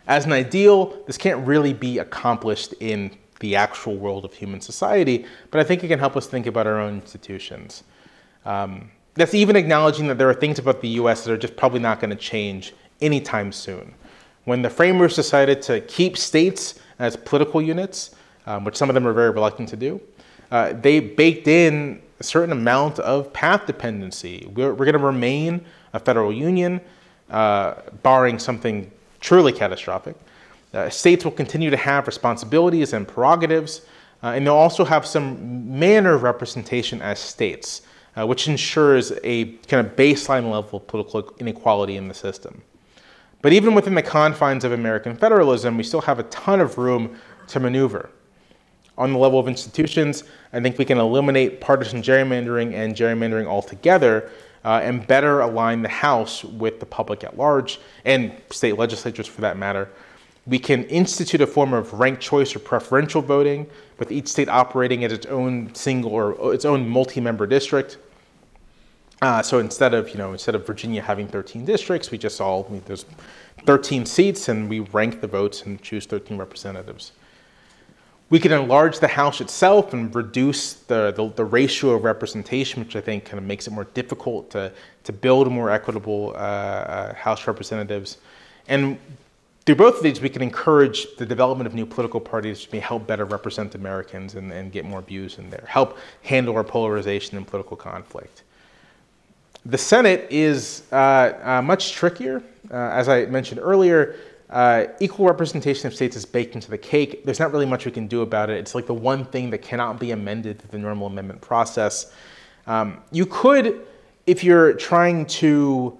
As an ideal, this can't really be accomplished in the actual world of human society, but I think it can help us think about our own institutions. Um, that's even acknowledging that there are things about the US that are just probably not going to change anytime soon. When the framers decided to keep states as political units, um, which some of them are very reluctant to do, uh, they baked in a certain amount of path dependency. We're, we're going to remain a federal union, uh, barring something truly catastrophic. Uh, states will continue to have responsibilities and prerogatives, uh, and they'll also have some manner of representation as states uh, which ensures a kind of baseline level of political inequality in the system. But even within the confines of American federalism, we still have a ton of room to maneuver. On the level of institutions, I think we can eliminate partisan gerrymandering and gerrymandering altogether uh, and better align the House with the public at large and state legislatures for that matter. We can institute a form of ranked choice or preferential voting, with each state operating as its own single or its own multi-member district. Uh, so instead of you know instead of Virginia having 13 districts, we just all there's 13 seats and we rank the votes and choose 13 representatives. We can enlarge the House itself and reduce the, the, the, ratio of representation, which I think kind of makes it more difficult to, to build more equitable uh, uh, House representatives. And through both of these, we can encourage the development of new political parties to help better represent Americans and, and get more views in there, help handle our polarization and political conflict. The Senate is uh, uh, much trickier. Uh, as I mentioned earlier, uh, equal representation of states is baked into the cake. There's not really much we can do about it. It's like the one thing that cannot be amended through the normal amendment process. Um, you could, if you're trying to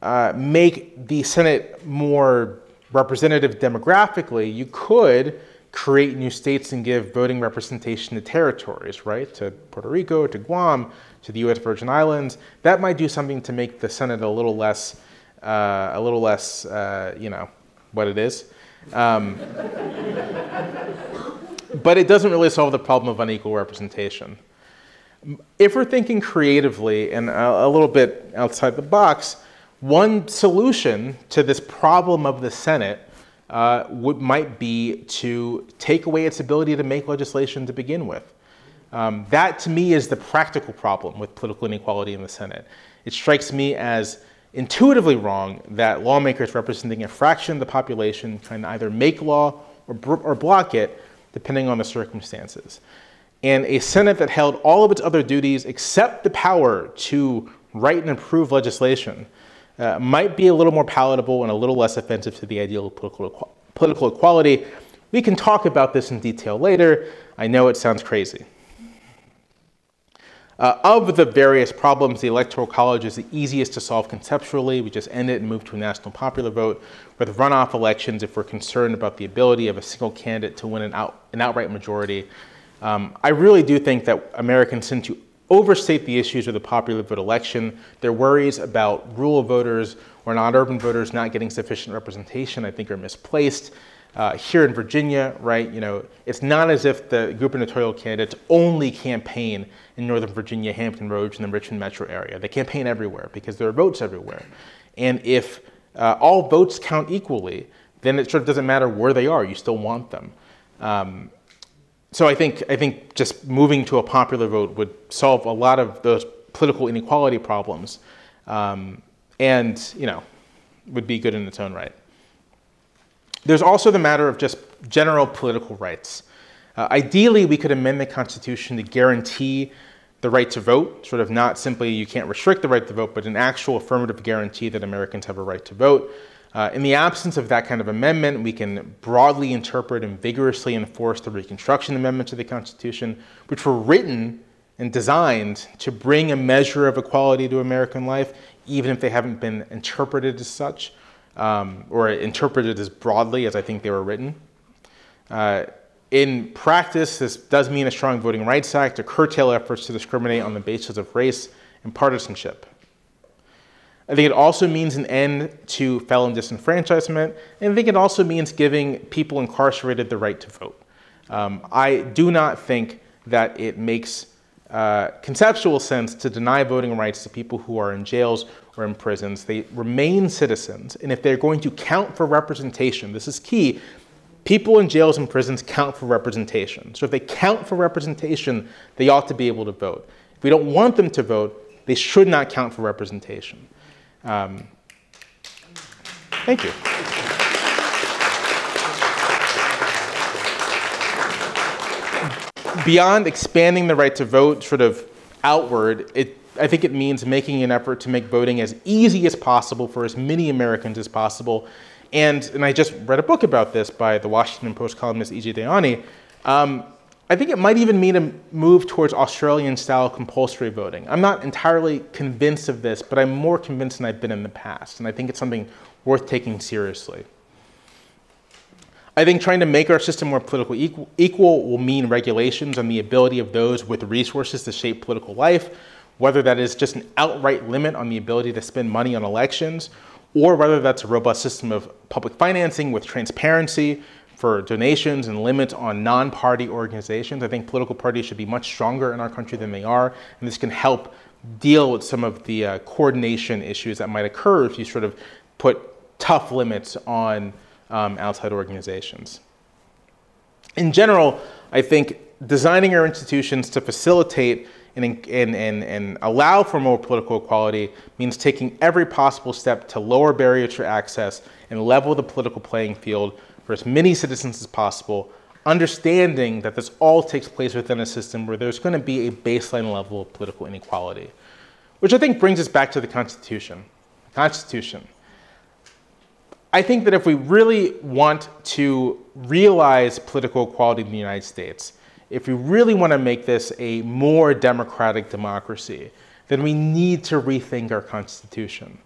uh, make the Senate more representative demographically, you could create new states and give voting representation to territories, right? To Puerto Rico, to Guam, to the U.S. Virgin Islands. That might do something to make the Senate a little less, uh, a little less, uh, you know, what it is. Um, but it doesn't really solve the problem of unequal representation. If we're thinking creatively and a, a little bit outside the box, one solution to this problem of the Senate uh, would, might be to take away its ability to make legislation to begin with. Um, that to me is the practical problem with political inequality in the Senate. It strikes me as intuitively wrong that lawmakers representing a fraction of the population can either make law or, or block it depending on the circumstances. And a Senate that held all of its other duties except the power to write and approve legislation uh, might be a little more palatable and a little less offensive to the ideal of political, political equality. We can talk about this in detail later. I know it sounds crazy. Uh, of the various problems, the Electoral College is the easiest to solve conceptually. We just end it and move to a national popular vote. With runoff elections, if we're concerned about the ability of a single candidate to win an, out, an outright majority, um, I really do think that Americans tend to overstate the issues of the popular vote election. Their worries about rural voters or non-urban voters not getting sufficient representation, I think, are misplaced. Uh, here in Virginia, right, you know, it's not as if the gubernatorial candidates only campaign in Northern Virginia, Hampton Roads, and the Richmond metro area. They campaign everywhere because there are votes everywhere. And if uh, all votes count equally, then it sort of doesn't matter where they are. You still want them. Um, so I think, I think just moving to a popular vote would solve a lot of those political inequality problems um, and, you know, would be good in its own right. There's also the matter of just general political rights. Uh, ideally, we could amend the Constitution to guarantee the right to vote, sort of not simply you can't restrict the right to vote, but an actual affirmative guarantee that Americans have a right to vote. Uh, in the absence of that kind of amendment, we can broadly interpret and vigorously enforce the Reconstruction Amendments of the Constitution, which were written and designed to bring a measure of equality to American life, even if they haven't been interpreted as such um, or interpreted as broadly as I think they were written. Uh, in practice, this does mean a strong Voting Rights Act to curtail efforts to discriminate on the basis of race and partisanship. I think it also means an end to felon disenfranchisement, and I think it also means giving people incarcerated the right to vote. Um, I do not think that it makes uh, conceptual sense to deny voting rights to people who are in jails or in prisons. They remain citizens, and if they're going to count for representation, this is key. People in jails and prisons count for representation. So if they count for representation, they ought to be able to vote. If we don't want them to vote, they should not count for representation. Um, thank you. Beyond expanding the right to vote sort of outward, it I think it means making an effort to make voting as easy as possible for as many Americans as possible. And, and I just read a book about this by the Washington Post columnist E.J. Dionne. Um, I think it might even mean a move towards Australian style compulsory voting. I'm not entirely convinced of this, but I'm more convinced than I've been in the past. And I think it's something worth taking seriously. I think trying to make our system more politically equal, equal will mean regulations on the ability of those with resources to shape political life, whether that is just an outright limit on the ability to spend money on elections, or whether that's a robust system of public financing with transparency for donations and limits on non-party organizations. I think political parties should be much stronger in our country than they are, and this can help deal with some of the uh, coordination issues that might occur if you sort of put tough limits on um, outside organizations. In general, I think designing our institutions to facilitate and, and, and, and allow for more political equality means taking every possible step to lower barriers to access and level the political playing field for as many citizens as possible, understanding that this all takes place within a system where there's going to be a baseline level of political inequality. Which I think brings us back to the Constitution. The Constitution. I think that if we really want to realize political equality in the United States, if we really want to make this a more democratic democracy, then we need to rethink our Constitution.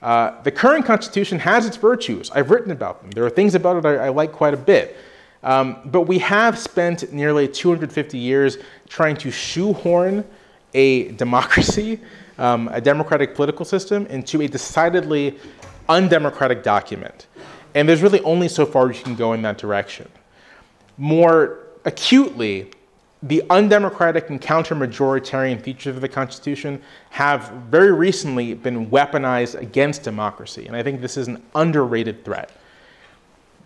Uh, the current Constitution has its virtues. I've written about them. There are things about it I, I like quite a bit. Um, but we have spent nearly 250 years trying to shoehorn a democracy, *laughs* um, a democratic political system, into a decidedly undemocratic document. And there's really only so far you can go in that direction. More acutely, the undemocratic and counter-majoritarian features of the Constitution have very recently been weaponized against democracy. And I think this is an underrated threat.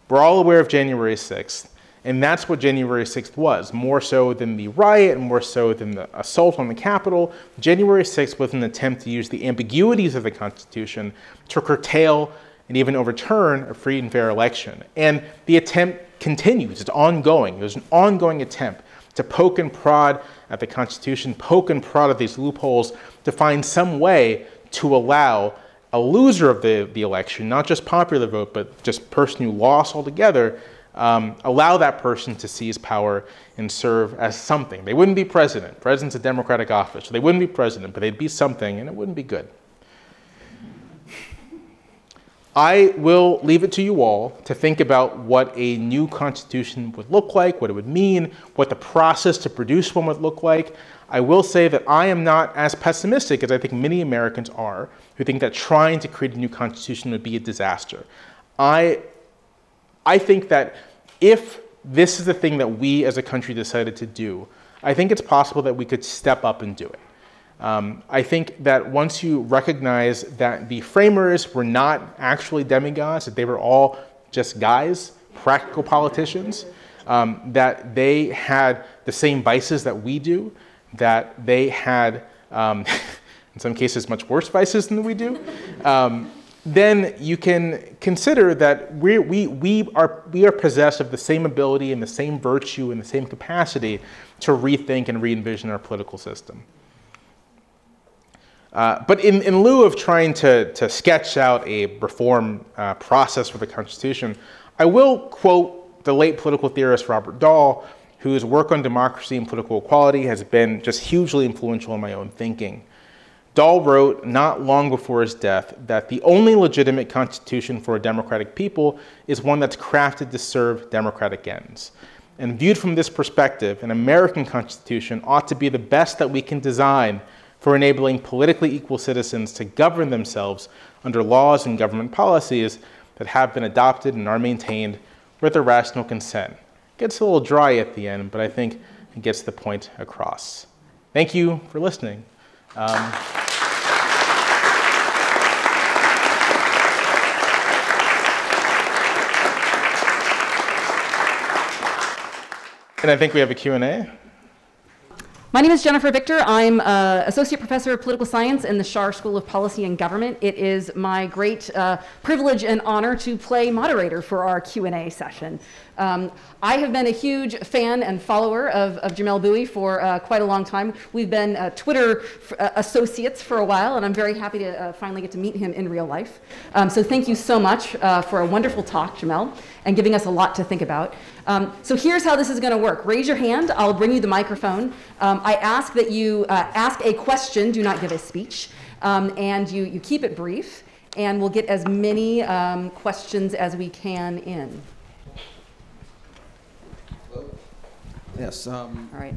We're all aware of January 6th, and that's what January 6th was. More so than the riot, and more so than the assault on the Capitol, January 6th was an attempt to use the ambiguities of the Constitution to curtail and even overturn a free and fair election. And the attempt continues, it's ongoing. There's an ongoing attempt to poke and prod at the Constitution, poke and prod at these loopholes to find some way to allow a loser of the, the election, not just popular vote, but just person who lost altogether, um, allow that person to seize power and serve as something. They wouldn't be president. President's a democratic office. So they wouldn't be president, but they'd be something, and it wouldn't be good. I will leave it to you all to think about what a new constitution would look like, what it would mean, what the process to produce one would look like. I will say that I am not as pessimistic as I think many Americans are, who think that trying to create a new constitution would be a disaster. I, I think that if this is the thing that we as a country decided to do, I think it's possible that we could step up and do it. Um, I think that once you recognize that the framers were not actually demigods, that they were all just guys, practical politicians, um, that they had the same vices that we do, that they had, um, *laughs* in some cases, much worse vices than we do, um, then you can consider that we, we, we, are, we are possessed of the same ability and the same virtue and the same capacity to rethink and re-envision our political system. Uh, but in, in lieu of trying to, to sketch out a reform uh, process for the Constitution, I will quote the late political theorist Robert Dahl, whose work on democracy and political equality has been just hugely influential in my own thinking. Dahl wrote not long before his death that the only legitimate constitution for a democratic people is one that's crafted to serve democratic ends. And viewed from this perspective, an American constitution ought to be the best that we can design for enabling politically equal citizens to govern themselves under laws and government policies that have been adopted and are maintained with a rational consent. It gets a little dry at the end, but I think it gets the point across. Thank you for listening. Um, and I think we have a Q&A. My name is Jennifer Victor. I'm uh, Associate Professor of Political Science in the Schar School of Policy and Government. It is my great uh, privilege and honor to play moderator for our Q&A session. Um, I have been a huge fan and follower of, of Jamelle Bouie for uh, quite a long time. We've been uh, Twitter uh, associates for a while, and I'm very happy to uh, finally get to meet him in real life. Um, so thank you so much uh, for a wonderful talk, Jamelle, and giving us a lot to think about. Um, so here's how this is going to work. Raise your hand. I'll bring you the microphone. Um, I ask that you uh, ask a question, do not give a speech, um, and you, you keep it brief, and we'll get as many um, questions as we can in. Yes. Um, All right.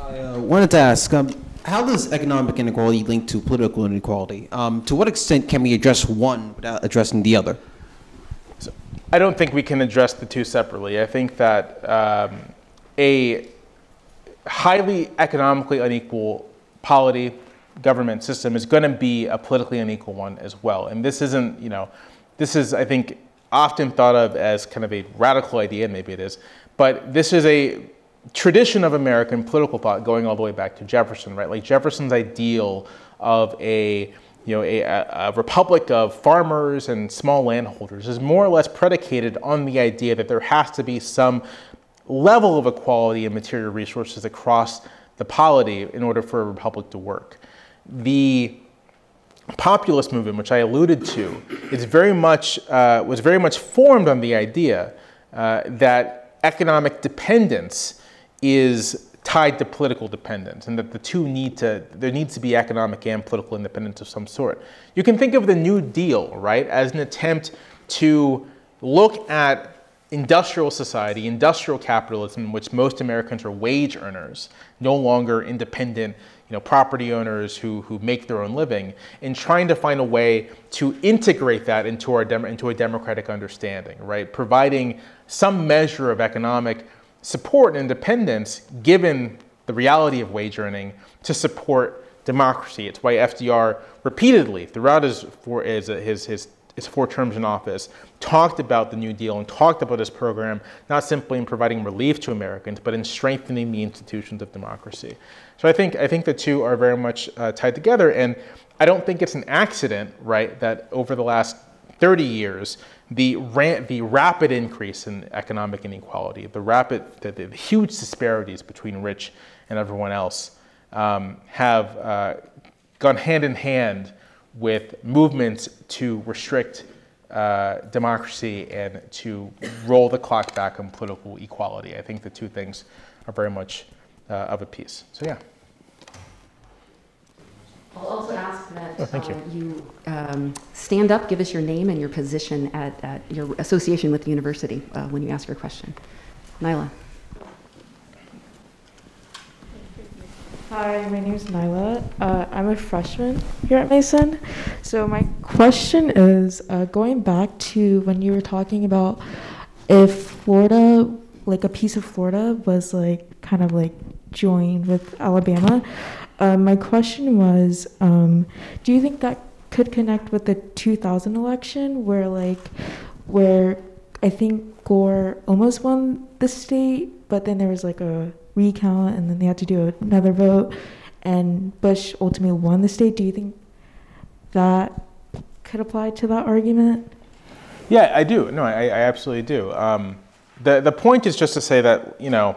I uh, wanted to ask, um, how does economic inequality link to political inequality? Um, to what extent can we address one without addressing the other? I don't think we can address the two separately. I think that um, a highly economically unequal polity government system is going to be a politically unequal one as well. And this isn't, you know, this is, I think, often thought of as kind of a radical idea, maybe it is, but this is a tradition of American political thought going all the way back to Jefferson, right? Like Jefferson's ideal of a you know, a, a, republic of farmers and small landholders is more or less predicated on the idea that there has to be some level of equality in material resources across the polity in order for a republic to work. The populist movement, which I alluded to, is very much, uh, was very much formed on the idea uh, that economic dependence is tied to political dependence and that the two need to, there needs to be economic and political independence of some sort. You can think of the New Deal, right, as an attempt to look at industrial society, industrial capitalism, in which most Americans are wage earners, no longer independent you know, property owners who, who make their own living, and trying to find a way to integrate that into, our into a democratic understanding, right? Providing some measure of economic support and independence given the reality of wage earning to support democracy. It's why FDR repeatedly throughout his four, his, his, his, his four terms in office talked about the New Deal and talked about this program not simply in providing relief to Americans, but in strengthening the institutions of democracy. So I think, I think the two are very much uh, tied together. And I don't think it's an accident, right, that over the last 30 years, the, the rapid increase in economic inequality, the rapid, the, the huge disparities between rich and everyone else um, have uh, gone hand in hand with movements to restrict uh, democracy and to roll the clock back on political equality. I think the two things are very much uh, of a piece. So yeah. I'll also ask that oh, thank you, uh, you um, stand up, give us your name and your position at, at your association with the university uh, when you ask your question. Nyla. Hi, my name is Nyla. Uh, I'm a freshman here at Mason. So my question is, uh, going back to when you were talking about if Florida, like a piece of Florida, was like kind of like joined with Alabama, uh, my question was, um, do you think that could connect with the 2000 election, where like, where I think Gore almost won the state, but then there was like a recount, and then they had to do another vote, and Bush ultimately won the state. Do you think that could apply to that argument? Yeah, I do. No, I, I absolutely do. Um, the the point is just to say that you know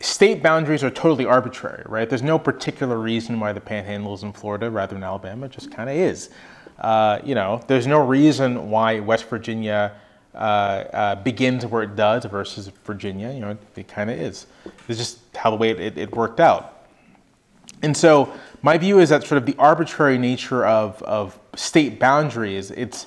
state boundaries are totally arbitrary, right? There's no particular reason why the panhandle is in Florida rather than Alabama. It just kind of is. Uh, you know, there's no reason why West Virginia uh, uh, begins where it does versus Virginia. You know, it kind of is. It's just how the way it, it, worked out. And so my view is that sort of the arbitrary nature of, of state boundaries, it's,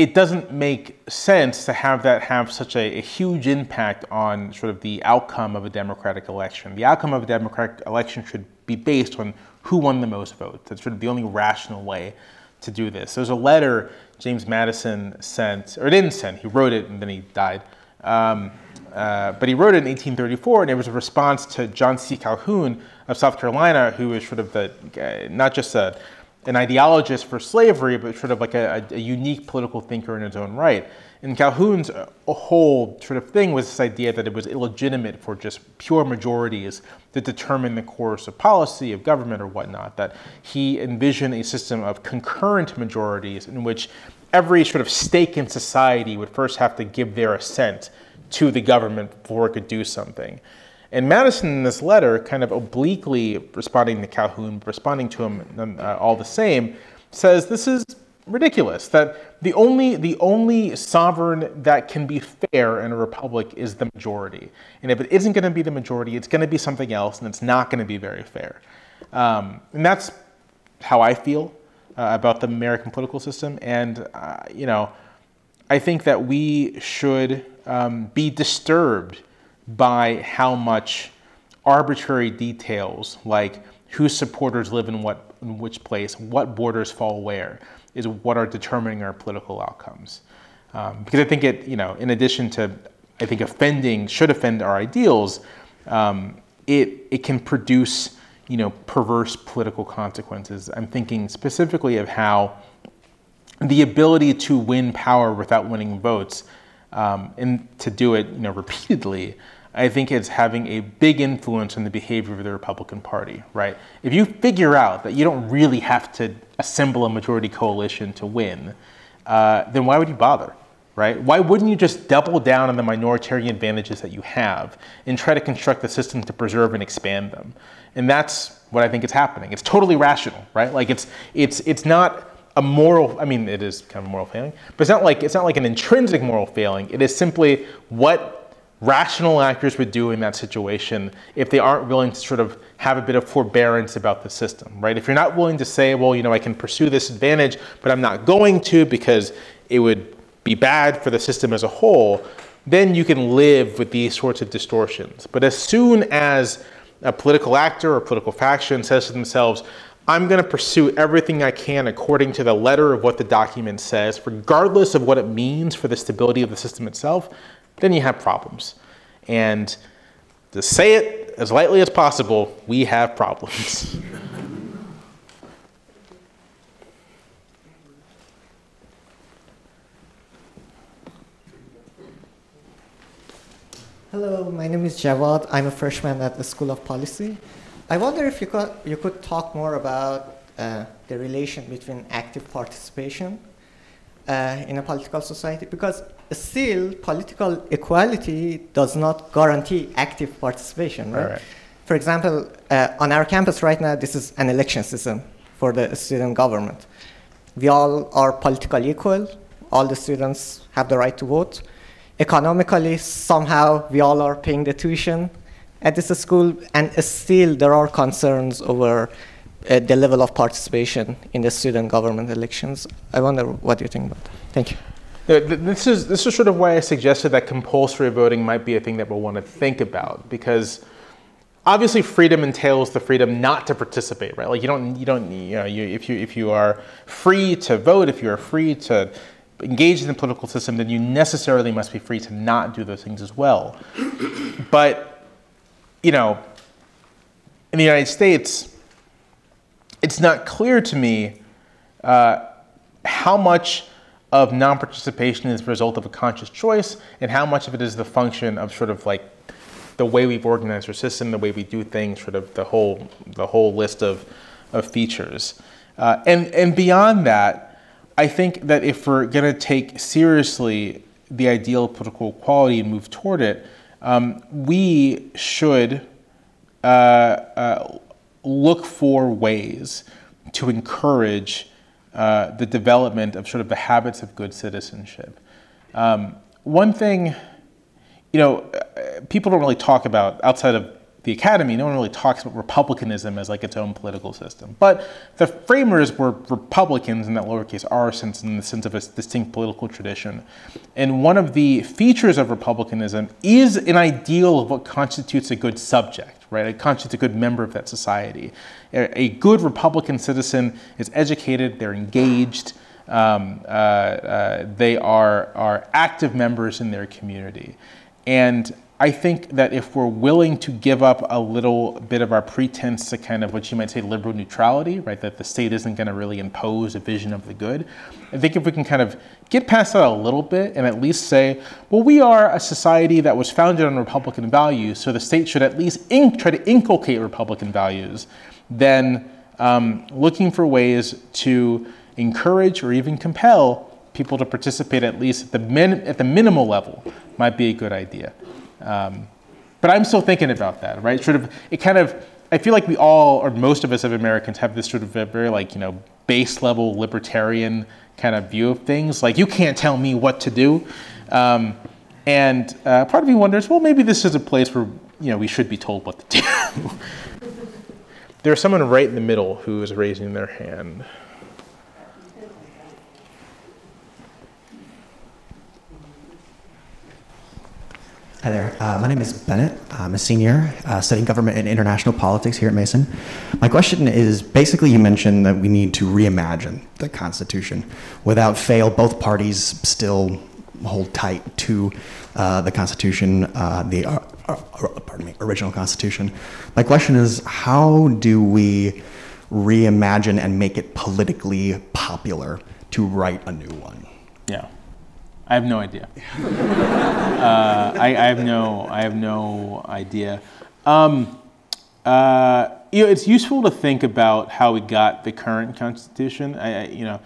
it doesn't make sense to have that have such a, a, huge impact on sort of the outcome of a democratic election. The outcome of a democratic election should be based on who won the most votes. That's sort of the only rational way to do this. There's a letter James Madison sent, or didn't send, he wrote it and then he died. Um, uh, but he wrote it in 1834, and it was a response to John C. Calhoun of South Carolina, who was sort of the, uh, not just a an ideologist for slavery, but sort of like a, a, unique political thinker in his own right. And Calhoun's whole sort of thing was this idea that it was illegitimate for just pure majorities to determine the course of policy, of government, or whatnot. That he envisioned a system of concurrent majorities in which every sort of stake in society would first have to give their assent to the government before it could do something. And Madison, in this letter, kind of obliquely responding to Calhoun, responding to him uh, all the same, says this is ridiculous. That the only the only sovereign that can be fair in a republic is the majority, and if it isn't going to be the majority, it's going to be something else, and it's not going to be very fair. Um, and that's how I feel uh, about the American political system. And uh, you know, I think that we should um, be disturbed by how much arbitrary details like whose supporters live in what in which place, what borders fall where, is what are determining our political outcomes. Um, because I think it, you know, in addition to, I think offending should offend our ideals, um, it it can produce, you know, perverse political consequences. I'm thinking specifically of how the ability to win power without winning votes, um, and to do it, you know, repeatedly, I think it's having a big influence on the behavior of the Republican Party, right? If you figure out that you don't really have to assemble a majority coalition to win, uh, then why would you bother, right? Why wouldn't you just double down on the minoritarian advantages that you have and try to construct the system to preserve and expand them? And that's what I think is happening. It's totally rational, right? Like it's it's it's not a moral. I mean, it is kind of a moral failing, but it's not like it's not like an intrinsic moral failing. It is simply what rational actors would do in that situation if they aren't willing to sort of have a bit of forbearance about the system, right? If you're not willing to say, well, you know, I can pursue this advantage, but I'm not going to because it would be bad for the system as a whole, then you can live with these sorts of distortions. But as soon as a political actor or political faction says to themselves, I'm going to pursue everything I can according to the letter of what the document says, regardless of what it means for the stability of the system itself, then you have problems. And to say it as lightly as possible, we have problems. *laughs* Hello, my name is Jawad. I'm a freshman at the School of Policy. I wonder if you could, you could talk more about uh, the relation between active participation uh, in a political society because still political equality does not guarantee active participation, right? right. For example, uh, on our campus right now, this is an election system for the student government. We all are politically equal. All the students have the right to vote. Economically, somehow, we all are paying the tuition at this school, and still there are concerns over uh, the level of participation in the student government elections. I wonder what you think about that. Thank you. This is, this is sort of why I suggested that compulsory voting might be a thing that we'll want to think about because obviously freedom entails the freedom not to participate, right? Like you don't, you don't, you know, you, if, you, if you are free to vote, if you are free to engage in the political system, then you necessarily must be free to not do those things as well. But, you know, in the United States, it's not clear to me uh, how much of non-participation is the result of a conscious choice and how much of it is the function of sort of like the way we've organized our system, the way we do things, sort of the whole, the whole list of, of features. Uh, and, and beyond that, I think that if we're going to take seriously the ideal of political equality and move toward it, um, we should uh, uh, look for ways to encourage uh, the development of sort of the habits of good citizenship. Um, one thing, you know, uh, people don't really talk about outside of the academy, no one really talks about republicanism as like its own political system. But the framers were Republicans in that lowercase r sense, in the sense of a distinct political tradition. And one of the features of republicanism is an ideal of what constitutes a good subject, right? It constitutes a good member of that society. A, good Republican citizen is educated, they're engaged, um, uh, uh, they are, are active members in their community. And I think that if we're willing to give up a little bit of our pretense to kind of what you might say liberal neutrality, right, that the state isn't going to really impose a vision of the good, I think if we can kind of get past that a little bit and at least say, well, we are a society that was founded on Republican values, so the state should at least try to inculcate Republican values, then um, looking for ways to encourage or even compel people to participate at least at the, min- at the minimal level might be a good idea. Um, but I'm still thinking about that, right? Sort of, it kind of, I feel like we all, or most of us of Americans, have this sort of very like, you know, base level libertarian kind of view of things. Like, you can't tell me what to do. Um, and uh, part of me wonders, well, maybe this is a place where, you know, we should be told what to do. *laughs* There's someone right in the middle who is raising their hand. Hi there. Uh, my name is Bennett. I'm a senior uh, studying government and international politics here at Mason. My question is basically, you mentioned that we need to reimagine the Constitution. Without fail, both parties still hold tight to uh, the Constitution, uh, the uh, uh, pardon me, original Constitution. My question is, how do we reimagine and make it politically popular to write a new one? Yeah. I have no idea. *laughs* uh, I, I, have no, I have no idea. Um, uh, you know, it's useful to think about how we got the current constitution. I, I you know,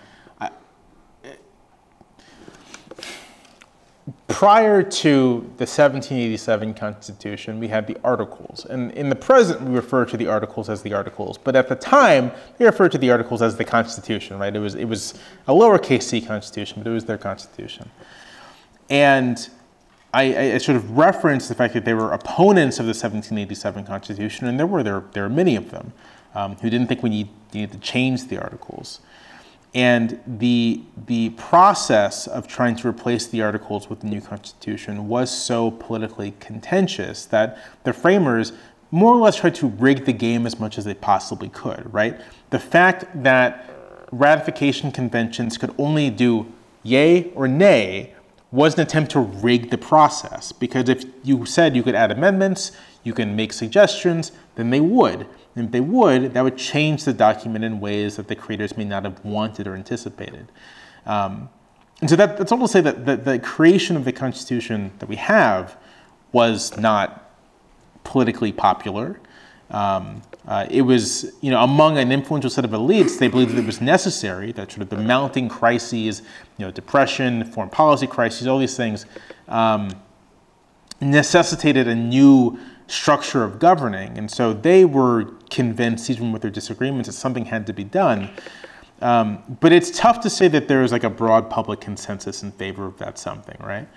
prior to the 1787 Constitution, we had the Articles. And in the present, we refer to the Articles as the Articles. But at the time, they referred to the Articles as the Constitution, right? It was, it was a lowercase c Constitution, but it was their Constitution. And I, I, sort of referenced the fact that they were opponents of the 1787 Constitution, and there were, there, there were many of them um, who didn't think we need, needed to change the Articles. And the, the process of trying to replace the articles with the new constitution was so politically contentious that the framers more or less tried to rig the game as much as they possibly could, right? The fact that ratification conventions could only do yay or nay was an attempt to rig the process because if you said you could add amendments, you can make suggestions, then they would. And if they would, that would change the document in ways that the creators may not have wanted or anticipated. Um, and so that, that's all to say that the, the creation of the Constitution that we have was not politically popular. Um, uh, it was, you know, among an influential set of elites, they believed that it was necessary, that sort of the mounting crises, you know, depression, foreign policy crises, all these things, um, necessitated a new structure of governing. And so they were convinced, even with their disagreements, that something had to be done. Um, but it's tough to say that there is like a broad public consensus in favor of that something, right?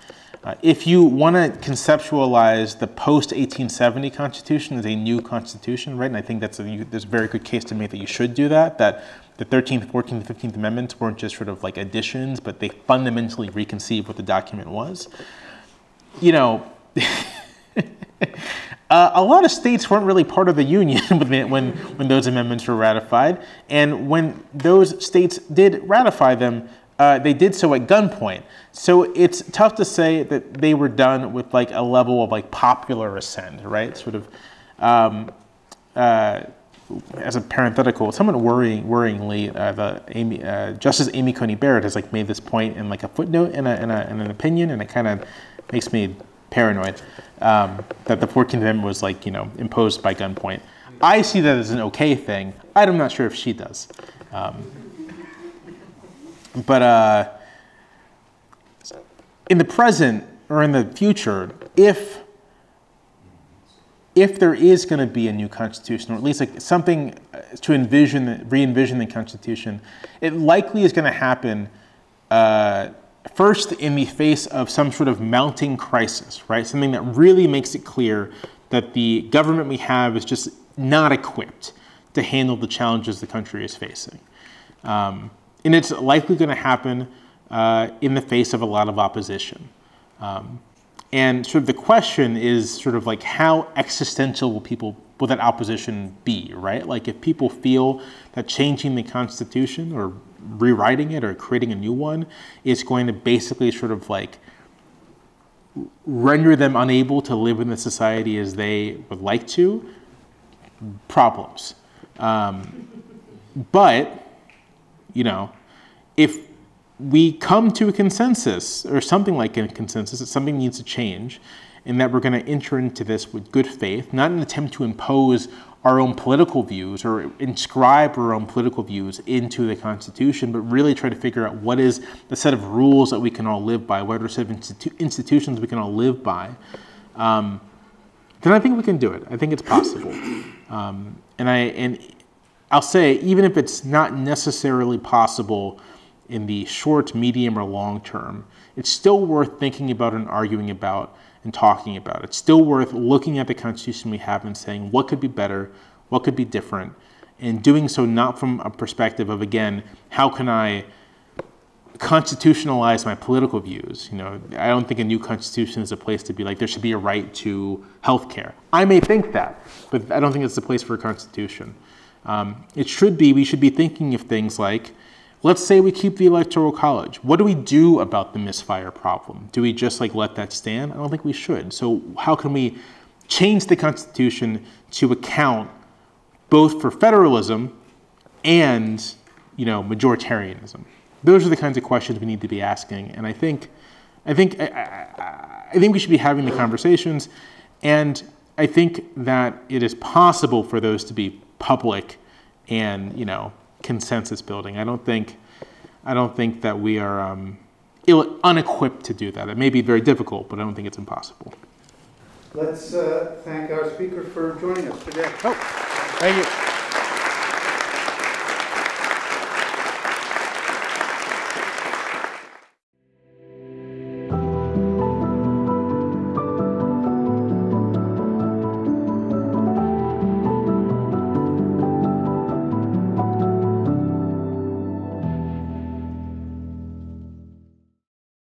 Uh, if you want to conceptualize the post 1870 Constitution as a new Constitution, right, and I think that's a, you, there's a very good case to make that you should do that, that the 13th, 14th, 15th Amendments weren't just sort of like additions, but they fundamentally reconceived what the document was. You know, *laughs* Uh, a lot of states weren't really part of the Union *laughs* when, when those amendments were ratified. And when those states did ratify them, uh, they did so at gunpoint. So it's tough to say that they were done with like a level of like popular assent, right? Sort of, um, uh, as a parenthetical, somewhat worrying, worryingly, uh, the Amy, uh, Justice Amy Coney Barrett has like made this point in like a footnote in, a, in, a, in an opinion, and it kind of makes me paranoid um, that the 14th Amendment was like, you know, imposed by gunpoint. I see that as an okay thing. I'm not sure if she does. Um, but uh, in the present or in the future, if if there is going to be a new constitution, or at least like something uh, to envision, re-envision the constitution, it likely is going to happen uh, First, in the face of some sort of mounting crisis, right? Something that really makes it clear that the government we have is just not equipped to handle the challenges the country is facing. Um, and it's likely going to happen uh, in the face of a lot of opposition. Um, and sort of the question is sort of like how existential will people will that opposition be, right? Like if people feel that changing the Constitution or rewriting it or creating a new one is going to basically sort of like render them unable to live in the society as they would like to, problems. Um, but, you know, if we come to a consensus or something like a consensus that something needs to change and that we're going to enter into this with good faith, not an attempt to impose our own political views or inscribe our own political views into the Constitution, but really try to figure out what is the set of rules that we can all live by, what are the set of institu- institutions we can all live by, um, then I think we can do it. I think it's possible. Um, and I and I'll say even if it's not necessarily possible in the short, medium, or long term, it's still worth thinking about and arguing about and talking about. It's still worth looking at the Constitution we have and saying what could be better, what could be different, and doing so not from a perspective of, again, how can I constitutionalize my political views. You know, I don't think a new constitution is a place to be like there should be a right to health care. I may think that, but I don't think it's the place for a constitution. Um, it should be, we should be thinking of things like, let's say we keep the electoral college. What do we do about the misfire problem? Do we just like let that stand? I don't think we should. So how can we change the constitution to account both for federalism and, you know, majoritarianism? Those are the kinds of questions we need to be asking. And I think, I think, I, I think we should be having the conversations. And I think that it is possible for those to be public and, you know, consensus building. I don't think, I don't think that we are um, ill, unequipped to do that. It may be very difficult, but I don't think it's impossible. Let's uh, thank our speaker for joining us today. Oh, thank you.